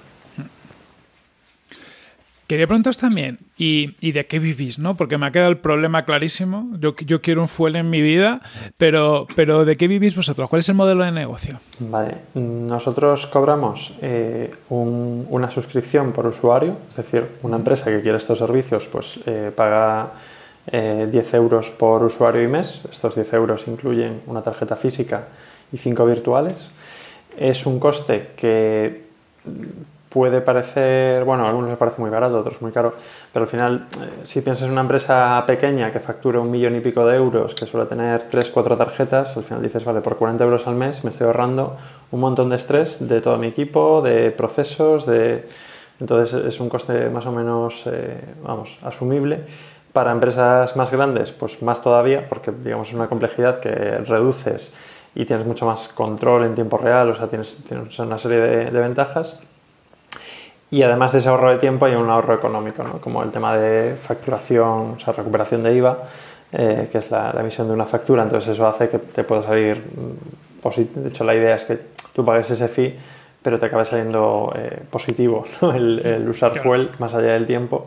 Quería preguntaros también, ¿y, de qué vivís? ¿no? Porque me ha quedado el problema clarísimo. Yo, yo quiero un fuel en mi vida, pero, pero ¿de qué vivís vosotros? ¿Cuál es el modelo de negocio? Vale, nosotros cobramos eh, una suscripción por usuario, es decir, una empresa que quiere estos servicios pues eh, paga 10 eh, euros por usuario y mes. Estos 10 euros incluyen una tarjeta física y 5 virtuales. Es un coste que puede parecer, bueno, a algunos les parece muy barato, a otros muy caro, pero al final, eh, si piensas en una empresa pequeña que factura un millón y pico de euros, que suele tener 3, 4 tarjetas, al final dices, vale, por 40 euros al mes me estoy ahorrando un montón de estrés de todo mi equipo, de procesos, de... Entonces es un coste más o menos, eh, vamos, asumible. Para empresas más grandes, pues más todavía, porque digamos es una complejidad que reduces y tienes mucho más control en tiempo real, o sea, tienes, tienes una serie de, de ventajas. Y además de ese ahorro de tiempo hay un ahorro económico, ¿no? como el tema de facturación, o sea, recuperación de IVA, eh, que es la, emisión de una factura. Entonces eso hace que te pueda salir mm, positivo. De hecho, la idea es que tú pagues ese fee, pero te acabe saliendo eh, positivo el, usar fuel más allá del tiempo.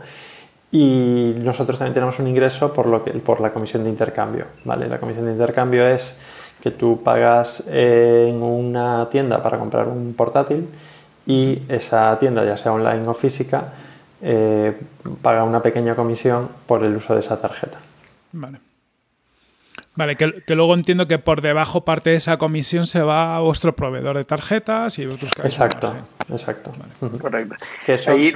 Y nosotros también tenemos un ingreso por, lo que, por la comisión de intercambio. ¿vale? La comisión de intercambio es que tú pagas en una tienda para comprar un portátil y esa tienda, ya sea online o física, eh, paga una pequeña comisión por el uso de esa tarjeta. Vale. Vale, que, luego entiendo que por debajo parte de esa comisión se va a vuestro proveedor de tarjetas y vosotros Exacto, exacto. Correcto. Que eso Ahí,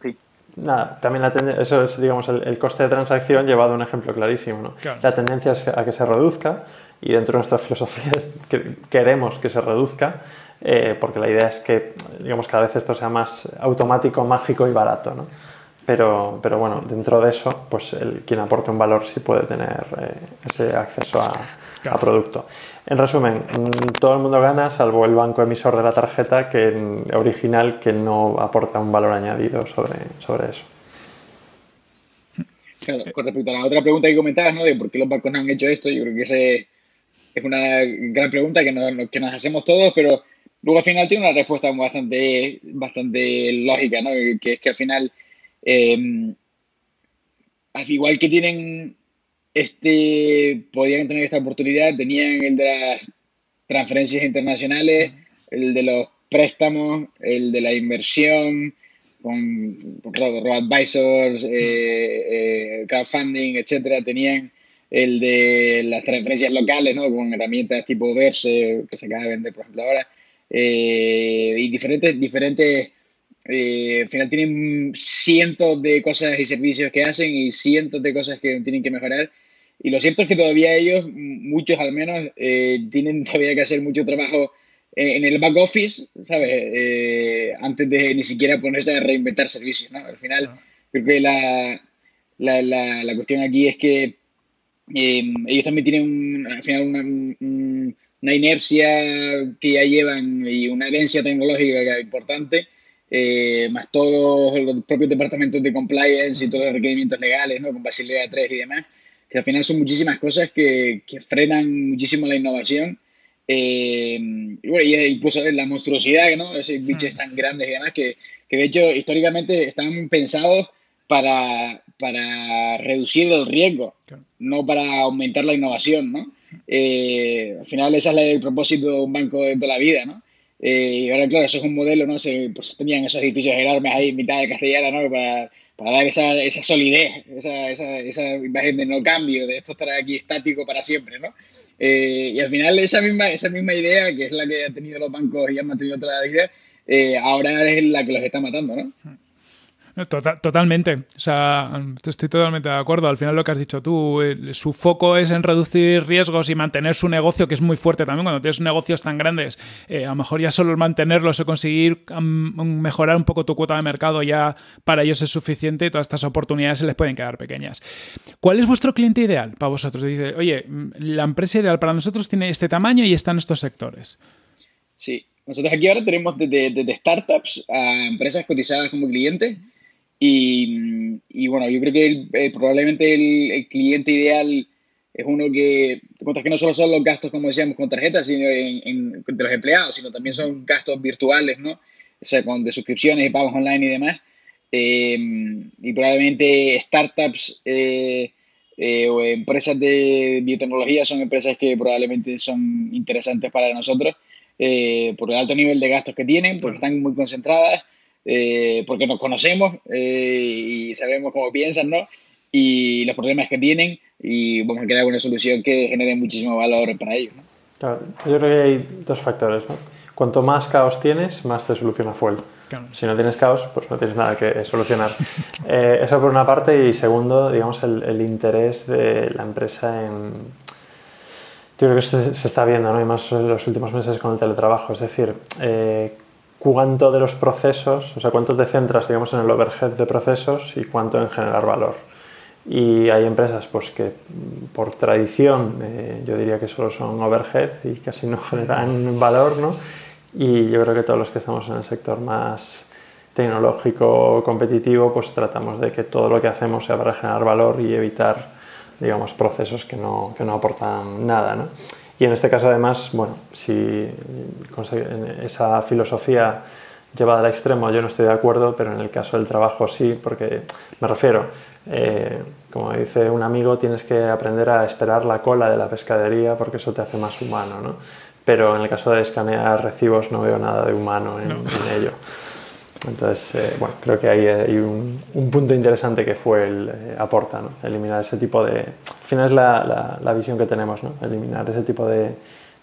sí. Nada, también eso es, digamos, el, coste de transacción llevado a un ejemplo clarísimo. ¿no? La tendencia es a que se reduzca y dentro de nuestra filosofía queremos que se reduzca eh, porque la idea es que digamos, cada vez esto sea más automático, mágico y barato. ¿no? Pero, pero, bueno, dentro de eso, pues el, quien aporte un valor sí puede tener eh, ese acceso a, a, producto. En resumen, mm, todo el mundo gana, salvo el banco emisor de la tarjeta que, mm, original que no aporta un valor añadido sobre, sobre eso. Claro, con respecto a la otra pregunta que comentabas, ¿no? De por qué los bancos no han hecho esto, yo creo que ese es una gran pregunta que nos, que nos hacemos todos, pero Luego al final tiene una respuesta bastante, bastante lógica, ¿no? Que es que al final, al igual que tienen este, podían tener esta oportunidad, tenían el de las transferencias internacionales, el de los préstamos, el de la inversión, con, con advisors, eh, eh, crowdfunding, etcétera, tenían el de las transferencias locales, ¿no? Con herramientas tipo Verse, que se acaba de vender, por ejemplo, ahora. Eh, y diferentes, diferentes, eh, al final tienen cientos de cosas y servicios que hacen y cientos de cosas que tienen que mejorar. Y lo cierto es que todavía ellos, muchos al menos, eh, tienen todavía que hacer mucho trabajo en el back office, ¿sabes? antes de ni siquiera ponerse a reinventar servicios, ¿no? Al final, creo que la, la, la, cuestión aquí es que ellos también tienen al final un una inercia que ya llevan y una herencia tecnológica importante, eh, más todos los propios departamentos de compliance y todos los requerimientos legales, ¿no? con Basilea 3 y demás, que al final son muchísimas cosas que, que frenan muchísimo la innovación. Eh, y bueno, y incluso la monstruosidad, ¿no? Esos bichos tan grandes y demás, que, que de hecho históricamente están pensados para, para reducir el riesgo, no para aumentar la innovación, ¿no? Eh, al final ese es el propósito de un banco de toda la vida, ¿no? Eh, y ahora, claro, eso es un modelo, ¿no? Se, pues, tenían esos edificios enormes ahí en mitad de Castellana, ¿no? Para, para dar esa, esa solidez, esa, esa, esa, imagen de no cambio, de esto estará aquí estático para siempre, ¿no? Eh, y al final esa misma, esa misma idea, que es la que han tenido los bancos y han mantenido toda la vida, ahora es la que los está matando, ¿no? Total, totalmente. O sea, estoy totalmente de acuerdo. Al final lo que has dicho tú, su foco es en reducir riesgos y mantener su negocio, que es muy fuerte también. Cuando tienes negocios tan grandes, eh, a lo mejor ya solo mantenerlos o conseguir mejorar un poco tu cuota de mercado ya para ellos es suficiente y todas estas oportunidades se les pueden quedar pequeñas. ¿Cuál es vuestro cliente ideal para vosotros? Dice, oye, la empresa ideal para nosotros tiene este tamaño y está en estos sectores. Sí, nosotros aquí ahora tenemos desde, startups a empresas cotizadas como clientes y, y bueno, yo creo que probablemente el, cliente ideal es uno que, que no solo son los gastos, como decíamos, con tarjetas sino en, de los empleados, sino también son gastos virtuales, ¿no? O sea, con, de suscripciones y pagos online y demás. y probablemente startups o empresas de biotecnología son empresas que probablemente son interesantes para nosotros por el alto nivel de gastos que tienen, porque están muy concentradas, porque nos conocemos y sabemos cómo piensan, ¿no? y los problemas que tienen y vamos a crear una solución que genere muchísimo valor para ellos. Claro, yo creo que hay dos factores. ¿no? Cuanto más caos tienes, más te soluciona Fuel. Si no tienes caos, pues no tienes nada que solucionar. Eh, eso por una parte y segundo, digamos, el, el, interés de la empresa en... Yo creo que se, se está viendo, ¿no? Y más en los últimos meses con el teletrabajo. Es decir, eh, cuánto de los procesos, o sea, cuánto te centras, digamos, en el overhead de procesos y cuánto en generar valor. Y hay empresas pues, que por tradición eh, yo diría que solo son overhead y casi no generan valor, ¿no? Y yo creo que todos los que estamos en el sector más tecnológico, competitivo, pues tratamos de que todo lo que hacemos sea para generar valor y evitar, digamos, procesos que no, que no aportan nada, ¿no? Y en este caso, además, bueno, si esa filosofía llevada al extremo yo no estoy de acuerdo, pero en el caso del trabajo sí, porque me refiero, eh, como dice un amigo, tienes que aprender a esperar la cola de la pescadería porque eso te hace más humano, ¿no? Pero en el caso de escanear recibos no veo nada de humano en, ello. Entonces, eh, bueno, creo que ahí hay un, un punto interesante que fue el eh, aporta, ¿no? Eliminar ese tipo de... Al final es la, la, la visión que tenemos, ¿no? Eliminar ese tipo de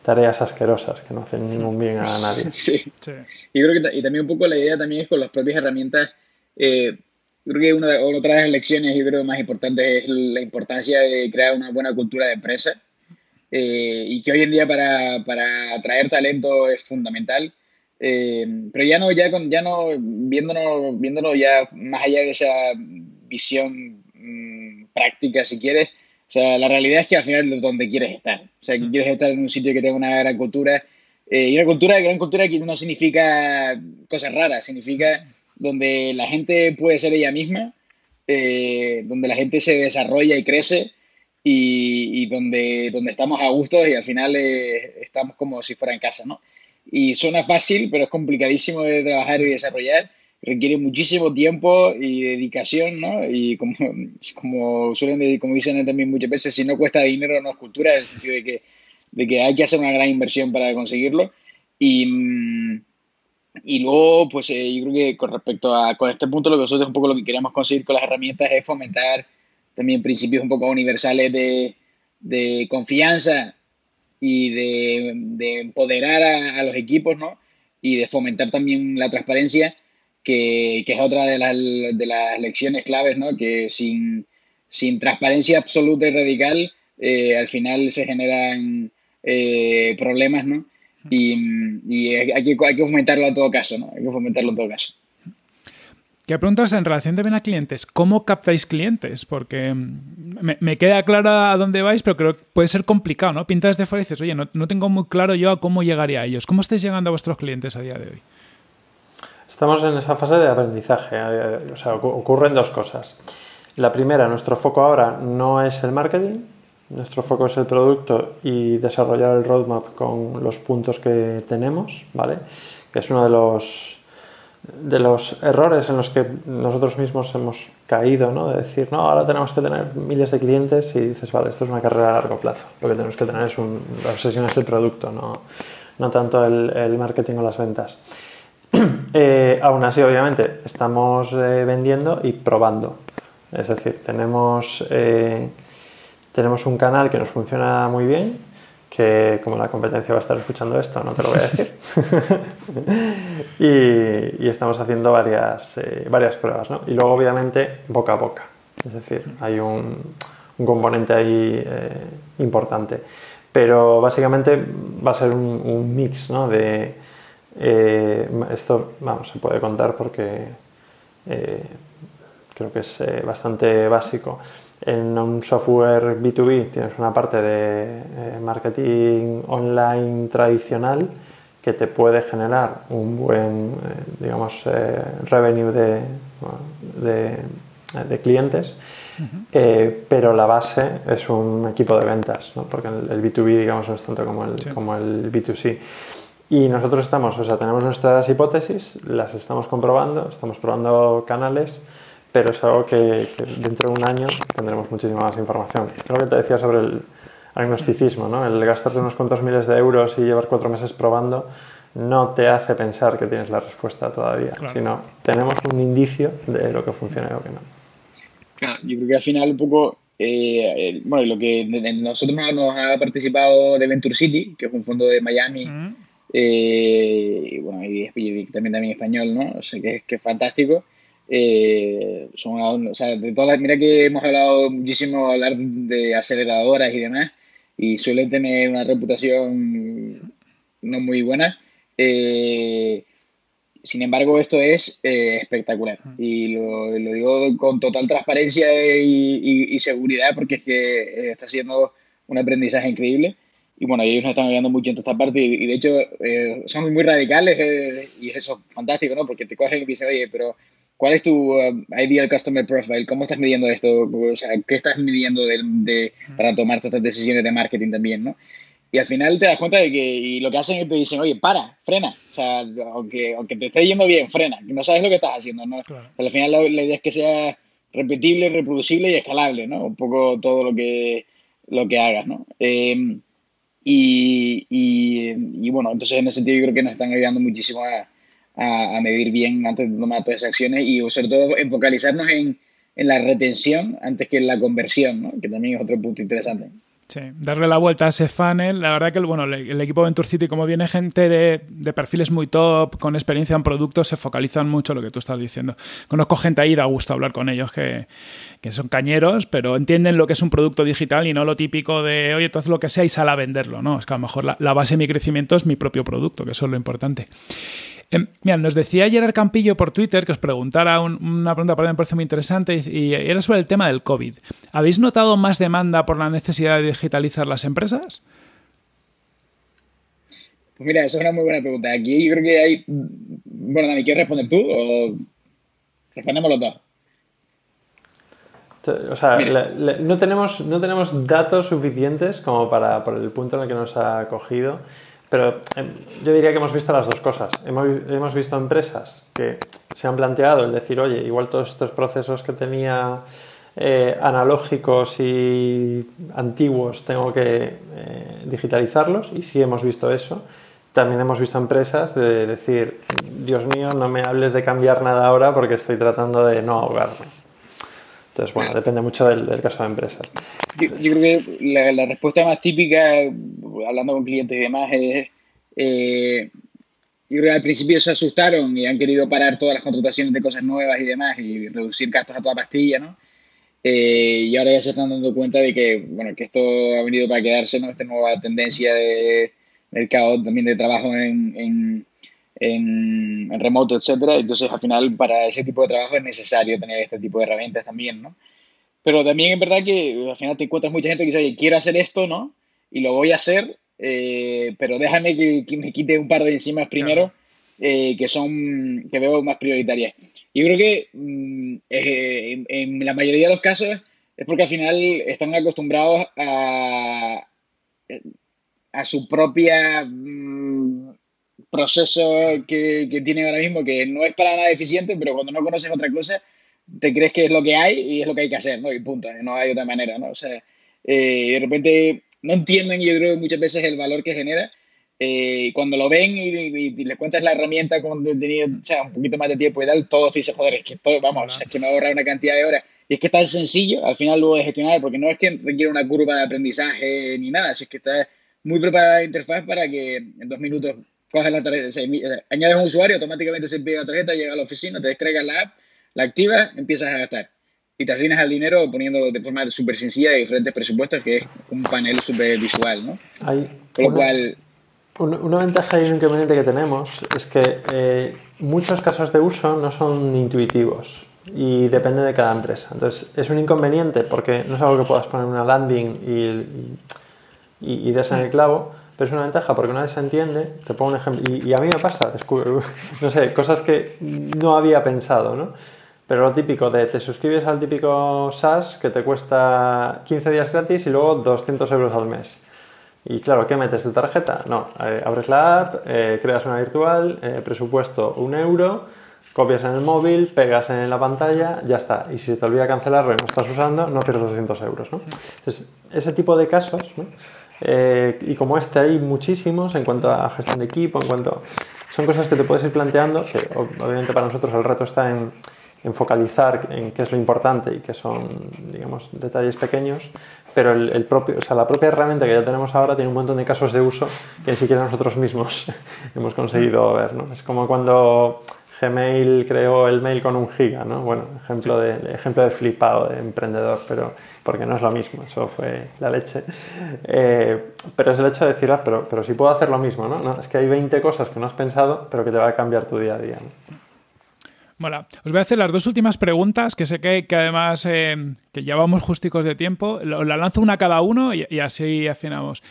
tareas asquerosas que no hacen ningún bien a nadie. Sí. sí. Y creo que y también un poco la idea también es con las propias herramientas. Eh, creo que una, otra de las lecciones, yo creo, más importantes es la importancia de crear una buena cultura de empresa. Eh, y que hoy en día para, para atraer talento es fundamental. Eh, pero ya no, ya, con, ya no viéndonos, viéndonos ya más allá de esa visión mmm, práctica, si quieres, sea, la realidad es que al final es donde quieres estar. O sea, que quieres estar en un sitio que tenga una gran cultura. Eh, y una cultura, gran cultura que no significa cosas raras, significa donde la gente puede ser ella misma, eh, donde la gente se desarrolla y crece y, y, donde, donde estamos a gusto y al final eh, estamos como si fuera en casa, ¿no? Y suena fácil, pero es complicadísimo de trabajar y desarrollar requiere muchísimo tiempo y dedicación, ¿no? Y como, como suelen como dicen también muchas veces, si no cuesta dinero no es cultura, en el sentido de que, de que hay que hacer una gran inversión para conseguirlo. Y, mm, y luego, pues eh, yo creo que con respecto a con este punto, lo que nosotros un poco lo que queremos conseguir con las herramientas es fomentar también principios un poco universales de, de confianza y de, de empoderar a, a, los equipos, ¿no? Y de fomentar también la transparencia que, que es otra de las, de las lecciones claves, ¿no? que sin, sin transparencia absoluta y radical, eh, al final se generan eh, problemas, ¿no? Y, y hay, que, hay que fomentarlo en todo caso, ¿no? Hay que fomentarlo en todo caso. ¿Qué preguntas en relación también a clientes? ¿Cómo captáis clientes? Porque me, me, queda claro a dónde vais, pero creo que puede ser complicado, ¿no? Pintas de fuera y dices, oye, no, no tengo muy claro yo a cómo llegaría a ellos. ¿Cómo estáis llegando a vuestros clientes a día de hoy? Estamos en esa fase de aprendizaje, eh, o sea, ocurren dos cosas. La primera, nuestro foco ahora no es el marketing, nuestro foco es el producto y desarrollar el roadmap con los puntos que tenemos, ¿vale? Que es uno de los, de los errores en los que nosotros mismos hemos caído, ¿no? De decir, no, ahora tenemos que tener miles de clientes y dices, vale, esto es una carrera a largo plazo. Lo que tenemos que tener es un, la obsesión es el producto, no, no tanto el, el marketing o las ventas. Eh, aún así, obviamente, estamos eh, vendiendo y probando. Es decir, tenemos, eh, tenemos un canal que nos funciona muy bien, que como la competencia va a estar escuchando esto, no te lo voy a decir. y, estamos haciendo varias, varias pruebas. ¿no? Y luego, obviamente, boca a boca. Es decir, hay un, un componente ahí importante. Pero básicamente va a ser un, un mix ¿no? de eh, esto, vamos, se puede contar porque eh, creo que es eh, bastante básico. En un software B2B tienes una parte de marketing online tradicional que te puede generar un buen, digamos, revenue de, de, de clientes, uh -huh. pero la base es un equipo de ventas, ¿no? porque el, el, B2B, digamos, no es tanto como el, sí. como el B2C. Y nosotros estamos, o sea, tenemos nuestras hipótesis, las estamos comprobando, estamos probando canales, pero es algo que, dentro de un año tendremos muchísima más información. Es lo que te decía sobre el agnosticismo, ¿no? El gastarte unos cuantos miles de euros y llevar cuatro meses probando no te hace pensar que tienes la respuesta todavía, sino tenemos un indicio de lo que funciona y lo que no. Claro, yo creo que al final un poco, eh, bueno, lo que nosotros nos ha participado de Venture City, que es un fondo de Miami, eh, y bueno, y, también también español, ¿no? O sea, que, que es fantástico. Eh, son, o sea, de todas, mira que hemos hablado muchísimo hablar de aceleradoras y demás, y suelen tener una reputación no muy buena. Eh, sin embargo, esto es eh, espectacular y lo, digo con total transparencia y, seguridad porque es que está siendo un aprendizaje increíble. Y bueno, ellos nos están ayudando mucho en toda esta parte y, de hecho son muy radicales y eso es fantástico, ¿no? Porque te cogen y dicen, oye, pero ¿cuál es tu ideal customer profile? ¿Cómo estás midiendo esto? O sea, ¿qué estás midiendo de, para tomar todas estas decisiones de marketing también, ¿no? Y al final te das cuenta de que y lo que hacen es te dicen, oye, para, frena. O sea, aunque, aunque te esté yendo bien, frena. No sabes lo que estás haciendo, ¿no? Pero al final la, idea es que sea repetible, reproducible y escalable, ¿no? Un poco todo lo que, lo que hagas, ¿no? Em, y, y, bueno, entonces en ese sentido yo creo que nos están ayudando muchísimo a, a, medir bien antes de tomar todas esas acciones y sobre todo en focalizarnos en, en la retención antes que en la conversión, ¿no? Que también es otro punto interesante. Sí, darle la vuelta a ese funnel. La verdad que el, bueno, el equipo Venture City, como viene gente de, de, perfiles muy top, con experiencia en productos, se focalizan mucho en lo que tú estás diciendo. Conozco gente ahí, da gusto hablar con ellos, que, que, son cañeros, pero entienden lo que es un producto digital y no lo típico de, oye, tú haz lo que sea y sal a venderlo. No, es que a lo mejor la, la base de mi crecimiento es mi propio producto, que eso es lo importante. Em, mira, nos decía Gerard Campillo por Twitter que os preguntara una pregunta para mí me parece muy interesante y, era sobre el tema del COVID. ¿Habéis notado más demanda por la necesidad de digitalizar las empresas? Pues mira, esa es una muy buena pregunta. Aquí yo creo que hay... Bueno, Dani, ¿quieres responder tú o respondemos los dos? O sea, no, tenemos, no tenemos datos suficientes como para, por el punto en el que nos ha cogido, pero em, yo diría que hemos visto las dos cosas. Hemos, hemos, visto empresas que se han planteado el decir, oye, igual todos estos procesos que tenía eh, analógicos y antiguos tengo que eh, digitalizarlos, y sí hemos visto eso. También hemos visto empresas de decir, Dios mío, no me hables de cambiar nada ahora porque estoy tratando de no ahogarme. Entonces, bueno, depende mucho del, caso de empresas. Yo, creo que la, respuesta más típica, hablando con clientes y demás. Eh, creo que al principio se asustaron y han querido parar todas las contrataciones de cosas nuevas y demás y reducir gastos a toda pastilla, ¿no? Eh, y ahora ya se están dando cuenta de que, bueno, que esto ha venido para quedarse, ¿no? Esta nueva tendencia de mercado también de trabajo en en, remoto, etcétera. Entonces, al final, para ese tipo de trabajo es necesario tener este tipo de herramientas también, ¿no? Pero también es verdad que al final te encuentras mucha gente que dice, oye, quiero hacer esto, ¿no? Y lo voy a hacer, eh, pero déjame que, me quite un par de enzimas primero eh, que son, que veo más prioritarias. Y creo que mm, eh, en, la mayoría de los casos es porque al final están acostumbrados a, a su propia mm, proceso que, que tienen ahora mismo que no es para nada eficiente, pero cuando no conoces otra cosa, te crees que es lo que hay y es lo que hay que hacer, ¿no? Y punto, no hay otra manera, ¿no? O sea, eh, de repente no entienden, yo creo, muchas veces el valor que genera. Eh, cuando lo ven y, y, les cuentas la herramienta con tenía o sea, un poquito más de tiempo y tal, todos te dicen, joder, es que todo, vamos, es que me ahorra una cantidad de horas. Y es que está sencillo, al final luego de gestionar, porque no es que requiere una curva de aprendizaje ni nada, es que está muy preparada la interfaz para que en dos minutos coges la tarjeta, añades un usuario, automáticamente se pide la tarjeta, llega a la oficina, te descargas la app, la activas, empiezas a gastar. Y te asignas al dinero poniendo de forma súper sencilla de diferentes presupuestos, que es un panel súper visual, ¿no? Hay Con lo una, cual... Una ventaja y un inconveniente que tenemos es que eh, muchos casos de uso no son intuitivos y depende de cada empresa. Entonces, es un inconveniente porque no es algo que puedas poner una landing y, y, y des en el clavo, pero es una ventaja porque una vez se entiende, te pongo un ejemplo, y, a mí me pasa, no sé, cosas que no había pensado, ¿no? Pero lo típico de te suscribes al típico SaaS que te cuesta 15 días gratis y luego 200 euros al mes. Y claro, ¿qué metes? ¿Tu tarjeta? No, eh, abres la app, eh, creas una virtual, eh, presupuesto un euro, copias en el móvil, pegas en la pantalla, ya está. Y si se te olvida cancelarlo y no estás usando, no pierdes 200 euros. ¿no? Entonces, ese tipo de casos, ¿no? y como este hay muchísimos en cuanto a gestión de equipo, en cuanto... Son cosas que te puedes ir planteando, que obviamente para nosotros el reto está en en focalizar en qué es lo importante y qué son, digamos, detalles pequeños, pero el, propio, o sea, la propia herramienta que ya tenemos ahora tiene un montón de casos de uso que ni siquiera nosotros mismos hemos conseguido ver, ¿no? Es como cuando Gmail creó el mail con un giga, ¿no? Bueno, ejemplo de, ejemplo de flipado de emprendedor, pero porque no es lo mismo, eso fue la leche. Eh, pero es el hecho de decir, ah, pero, pero si puedo hacer lo mismo, ¿no? ¿no? Es que hay 20 cosas que no has pensado, pero que te va a cambiar tu día a día. Bueno, os voy a hacer las dos últimas preguntas, que sé que, además eh, que ya vamos justicos de tiempo. La lanzo una cada uno y, así afinamos.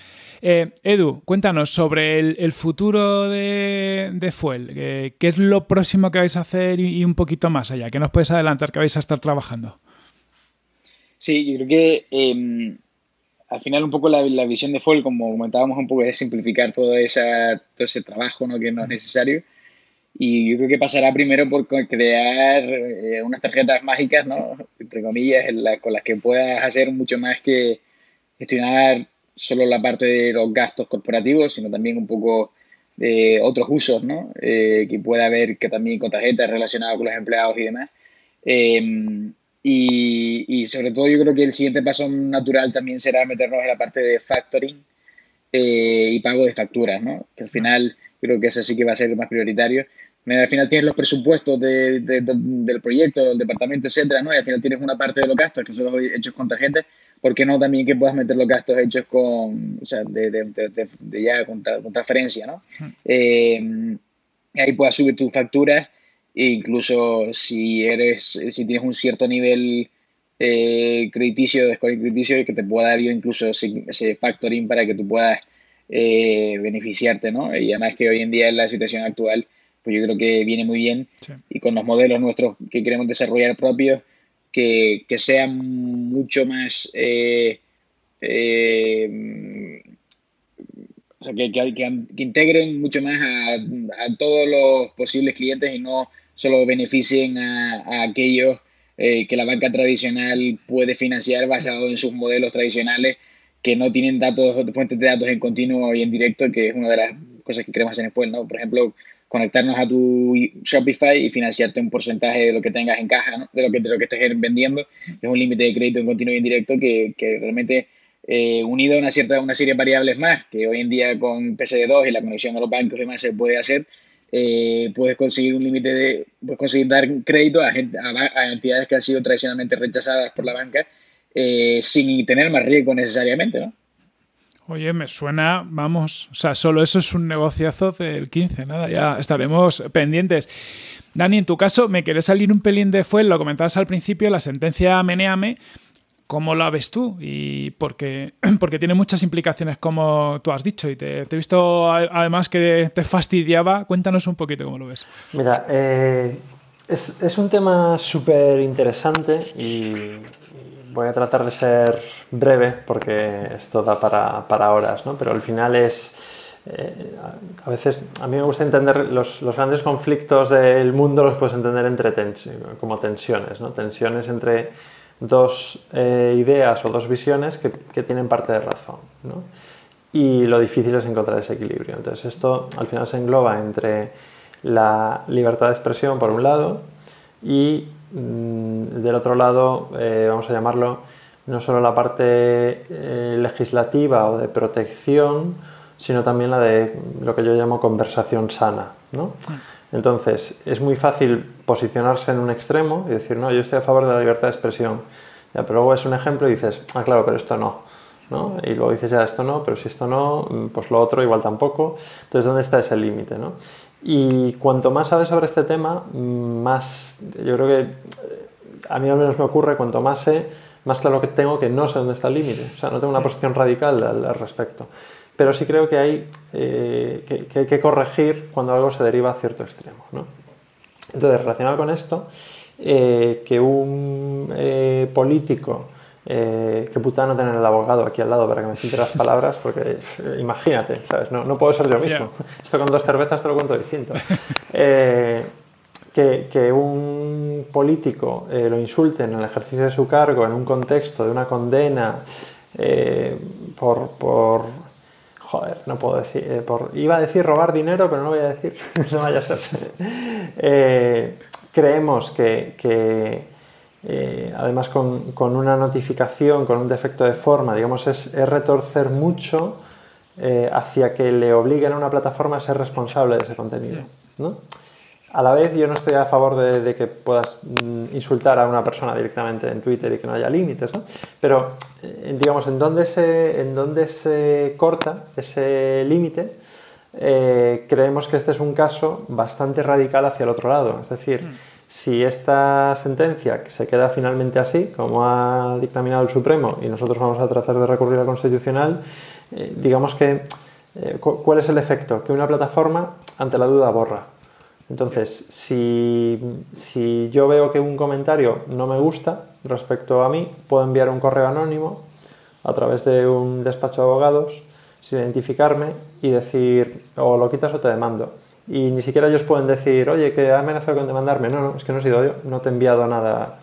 Eh, Edu, cuéntanos sobre el, futuro de, Fuel. Eh, ¿Qué es lo próximo que vais a hacer y, un poquito más allá? ¿Qué nos puedes adelantar que vais a estar trabajando? Sí, yo creo que em, al final un poco la, visión de Fuel, como comentábamos un poco, es simplificar todo, esa, todo ese trabajo ¿no? que no es necesario y yo creo que pasará primero por crear eh, unas tarjetas mágicas, ¿no? Entre comillas, con las que puedas hacer mucho más que gestionar solo la parte de los gastos corporativos, sino también un poco de otros usos, ¿no? Eh, que pueda haber que también con tarjetas relacionadas con los empleados y demás. Em, y, y, sobre todo yo creo que el siguiente paso natural también será meternos en la parte de factoring eh, y pago de facturas, ¿no? Que al final creo que ese sí que va a ser más prioritario al final tienes los presupuestos de, del proyecto, del departamento, etcétera, ¿no? Y al final tienes una parte de los gastos que son los hechos con tarjetas, ¿por qué no también que puedas meter los gastos hechos con, o sea, de, ya con, transferencia, ¿no? Eh, ahí puedas subir tus facturas e incluso si eres, si tienes un cierto nivel eh, crediticio, de scoring crediticio, que te pueda dar yo incluso ese, factoring para que tú puedas eh, beneficiarte, ¿no? Y además que hoy en día en la situación actual pues yo creo que viene muy bien. Y con los modelos nuestros que queremos desarrollar propios, que, sean mucho más... Eh, eh, o sea, que, que, integren mucho más a, todos los posibles clientes y no solo beneficien a, aquellos eh, que la banca tradicional puede financiar basado en sus modelos tradicionales que no tienen datos, fuentes de datos en continuo y en directo, que es una de las cosas que queremos hacer en ¿no? Por ejemplo, conectarnos a tu Shopify y financiarte un porcentaje de lo que tengas en caja, de, lo que, de lo que estés vendiendo. Es un límite de crédito en continuo y indirecto que, que realmente, eh, unido a una, cierta, una serie de variables más, que hoy en día con PSD2 y la conexión a los bancos y demás se puede hacer, eh, puedes conseguir un límite de, puedes conseguir dar crédito a, a, entidades que han sido tradicionalmente rechazadas por la banca eh, sin tener más riesgo necesariamente, ¿no? Oye, me suena, vamos, o sea, solo eso es un negociazo del 15, nada, ya estaremos pendientes. Dani, en tu caso, me quiere salir un pelín de fuel, lo comentabas al principio, la sentencia Meneame, ¿cómo la ves tú? Y porque, porque tiene muchas implicaciones, como tú has dicho, y te, he visto además que te fastidiaba. Cuéntanos un poquito cómo lo ves. Mira, eh, es, es, un tema súper interesante y voy a tratar de ser breve porque esto da para, para horas, ¿no? pero al final es... Eh, a veces a mí me gusta entender los, los, grandes conflictos del mundo los puedes entender entre como tensiones, ¿no? tensiones entre dos eh, ideas o dos visiones que, que, tienen parte de razón. ¿no? Y lo difícil es encontrar ese equilibrio. Entonces esto al final se engloba entre la libertad de expresión por un lado y del otro lado, eh, vamos a llamarlo, no solo la parte eh, legislativa o de protección, sino también la de lo que yo llamo conversación sana. ¿no? Entonces, es muy fácil posicionarse en un extremo y decir, no, yo estoy a favor de la libertad de expresión. Ya, pero luego es un ejemplo y dices, ah, claro, pero esto no. ¿no? Y luego dices, ya, esto no, pero si esto no, pues lo otro igual tampoco. Entonces, ¿dónde está ese límite? ¿no? Y cuanto más sabes sobre este tema, más, yo creo que a mí al menos me ocurre, cuanto más sé, más claro que tengo que no sé dónde está el límite. O sea, no tengo una posición radical al, respecto. Pero sí creo que hay eh, que, hay que corregir cuando algo se deriva a cierto extremo. ¿no? Entonces, relacionado con esto, eh, que un eh, político Eh, qué puta no tener el abogado aquí al lado para que me cite las palabras, porque imagínate, ¿sabes? No, no, puedo ser yo mismo. Esto con dos cervezas te lo cuento distinto. Eh, que, que, un político eh, lo insulte en el ejercicio de su cargo, en un contexto de una condena por, por, Joder, no puedo decir. por, iba a decir robar dinero, pero no voy a decir. no vaya a ser. creemos que, que eh, además con, con, una notificación, con un defecto de forma, digamos, es, es retorcer mucho eh, hacia que le obliguen a una plataforma a ser responsable de ese contenido. ¿no? A la vez, yo no estoy a favor de, de, que puedas mm, insultar a una persona directamente en Twitter y que no haya límites, ¿no? pero eh, digamos, en dónde se, en dónde se corta ese límite, creemos que este es un caso bastante radical hacia el otro lado. Es decir, mm. Si esta sentencia se queda finalmente así, como ha dictaminado el Supremo, y nosotros vamos a tratar de recurrir al Constitucional, eh, digamos que, eh, ¿cuál es el efecto? Que una plataforma, ante la duda, borra. Entonces, si, si yo veo que un comentario no me gusta respecto a mí, puedo enviar un correo anónimo a través de un despacho de abogados, sin identificarme y decir, o lo quitas o te demando y ni siquiera ellos pueden decir, oye, que ha amenazado con demandarme. No, no, es que no he sido yo, no te he enviado nada.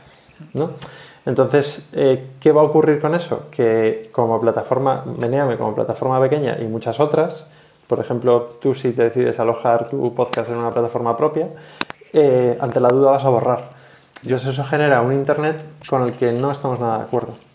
¿no? Entonces, eh, ¿qué va a ocurrir con eso? Que como plataforma, Meneame, como plataforma pequeña y muchas otras, por ejemplo, tú si te decides alojar tu podcast en una plataforma propia, eh, ante la duda vas a borrar. Y eso genera un Internet con el que no estamos nada de acuerdo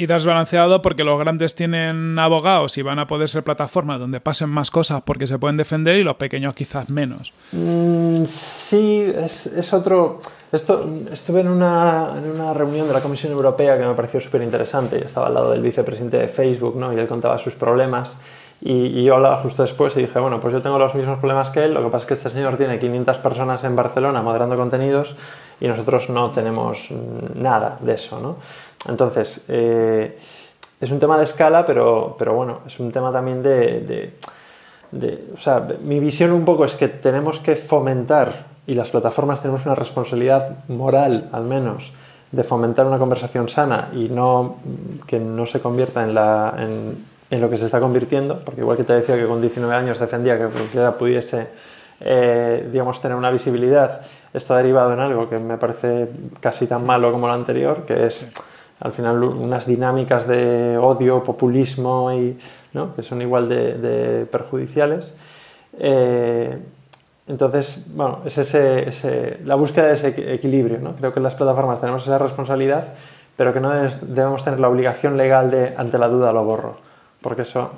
y desbalanceado porque los grandes tienen abogados y van a poder ser plataformas donde pasen más cosas porque se pueden defender y los pequeños quizás menos. Mm, sí, es, es, otro... Esto, estuve en una, en una, reunión de la Comisión Europea que me pareció súper interesante. Estaba al lado del vicepresidente de Facebook ¿no? y él contaba sus problemas. Y, y, yo hablaba justo después y dije, bueno, pues yo tengo los mismos problemas que él, lo que pasa es que este señor tiene 500 personas en Barcelona moderando contenidos y nosotros no tenemos nada de eso, ¿no? Entonces, eh, es un tema de escala, pero, pero, bueno, es un tema también de, de, O sea, mi visión un poco es que tenemos que fomentar, y las plataformas tenemos una responsabilidad moral al menos, de fomentar una conversación sana y no que no se convierta en, la, en, en lo que se está convirtiendo, porque igual que te decía que con 19 años defendía que cualquiera pudiese eh, digamos, tener una visibilidad, esto ha derivado en algo que me parece casi tan malo como lo anterior, que es al final unas dinámicas de odio, populismo, y, ¿no? que son igual de, perjudiciales. Eh, entonces, bueno, es ese, la búsqueda de ese equilibrio. ¿no? Creo que en las plataformas tenemos esa responsabilidad, pero que no debemos tener la obligación legal de, ante la duda, lo borro, porque eso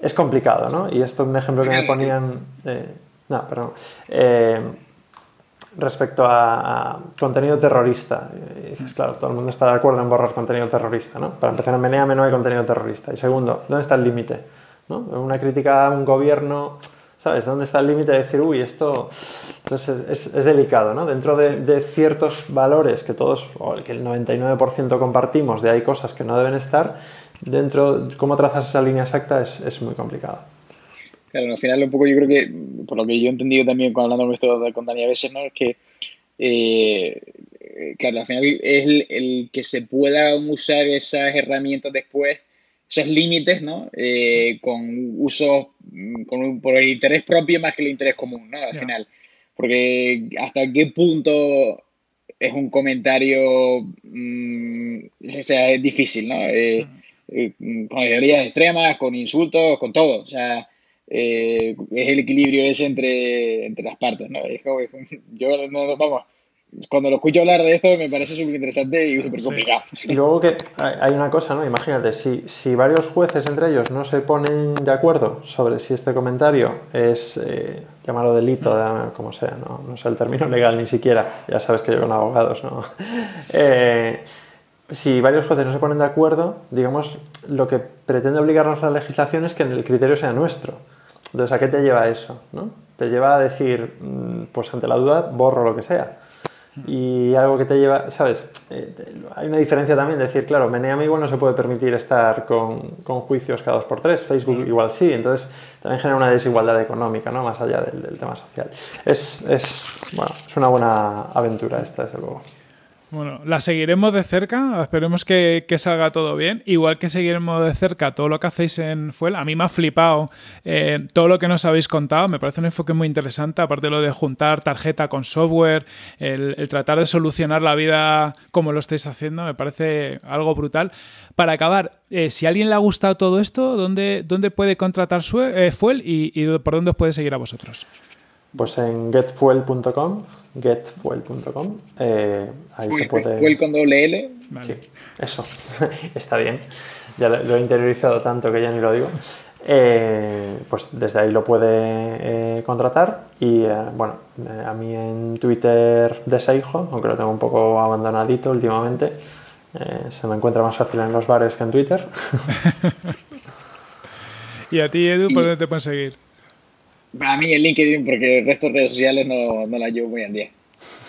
es complicado. ¿no? Y esto es un ejemplo que me ponían... Eh, no, perdón. Eh, respecto a, contenido terrorista. Y dices, claro, todo el mundo está de acuerdo en borrar contenido terrorista, ¿no? Para empezar, en Meneame no hay contenido terrorista. Y segundo, ¿dónde está el límite? ¿no? Una crítica a un gobierno, ¿sabes? ¿Dónde está el límite de decir, uy, esto... Entonces es, es delicado, ¿no? Dentro de, de, ciertos valores que todos, o que el 99% compartimos, de hay cosas que no deben estar, dentro, cómo trazas esa línea exacta es, es muy complicado. Claro, al final un poco yo creo que, por lo que yo he entendido también cuando hablando con esto con Dani a veces, ¿no? Es que, eh, claro, al final es el, que se puedan usar esas herramientas después, esos límites, ¿no? Eh, con uso, con, por el interés propio más que el interés común, ¿no? Al final. Porque hasta qué punto es un comentario, mm, o sea, es difícil, ¿no? Eh, con ideologías extremas, con insultos, con todo. O sea, eh, es el equilibrio ese entre, entre las partes, ¿no? yo, no, vamos, cuando lo escucho hablar de esto me parece súper interesante y súper complicado. Y luego que hay una cosa, ¿no? Imagínate, si, si varios jueces entre ellos no se ponen de acuerdo sobre si este comentario es, eh, llamarlo delito, como sea, ¿no? no sé el término legal ni siquiera, ya sabes que yo con abogados, ¿no? Eh, si varios jueces no se ponen de acuerdo, digamos, lo que pretende obligarnos a la legislación es que el criterio sea nuestro. Entonces, ¿a qué te lleva eso? ¿no? Te lleva a decir, mm, pues ante la duda, borro lo que sea. Y algo que te lleva, ¿sabes? Eh, hay una diferencia también de decir, claro, Meneame igual no se puede permitir estar con, con juicios cada dos por tres, Facebook igual sí, entonces también genera una desigualdad económica, ¿no? Más allá del, del tema social. Es, es, bueno, es una buena aventura esta, desde luego. Bueno, la seguiremos de cerca, esperemos que, salga todo bien. Igual que seguiremos de cerca todo lo que hacéis en Fuel. A mí me ha flipado eh, todo lo que nos habéis contado, me parece un enfoque muy interesante, aparte de lo de juntar tarjeta con software, el, tratar de solucionar la vida como lo estáis haciendo, me parece algo brutal. Para acabar, eh, si a alguien le ha gustado todo esto, ¿dónde, dónde puede contratar eh, Fuel y, y por dónde os puede seguir a vosotros? Pues en getfuel.com, getfuel.com, eh, ahí se puede... Fuel con doble L. Sí, eso, está bien. Ya lo, he interiorizado tanto que ya ni lo digo. Eh, pues desde ahí lo puede eh, contratar y bueno, a mí en Twitter de Seijo, aunque lo tengo un poco abandonadito últimamente, se me encuentra más fácil en los bares que en Twitter. ¿Y a ti, Edu, por dónde te pueden seguir? Para mí el LinkedIn, porque el resto de redes sociales no, no las llevo muy en día.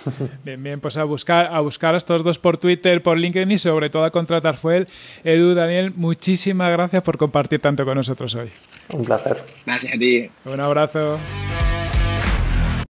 Bien, bien, pues a buscar, a buscar a estos dos por Twitter, por LinkedIn y sobre todo a contratar fue Edu, Daniel, muchísimas gracias por compartir tanto con nosotros hoy. Un placer. Gracias a ti. Un abrazo.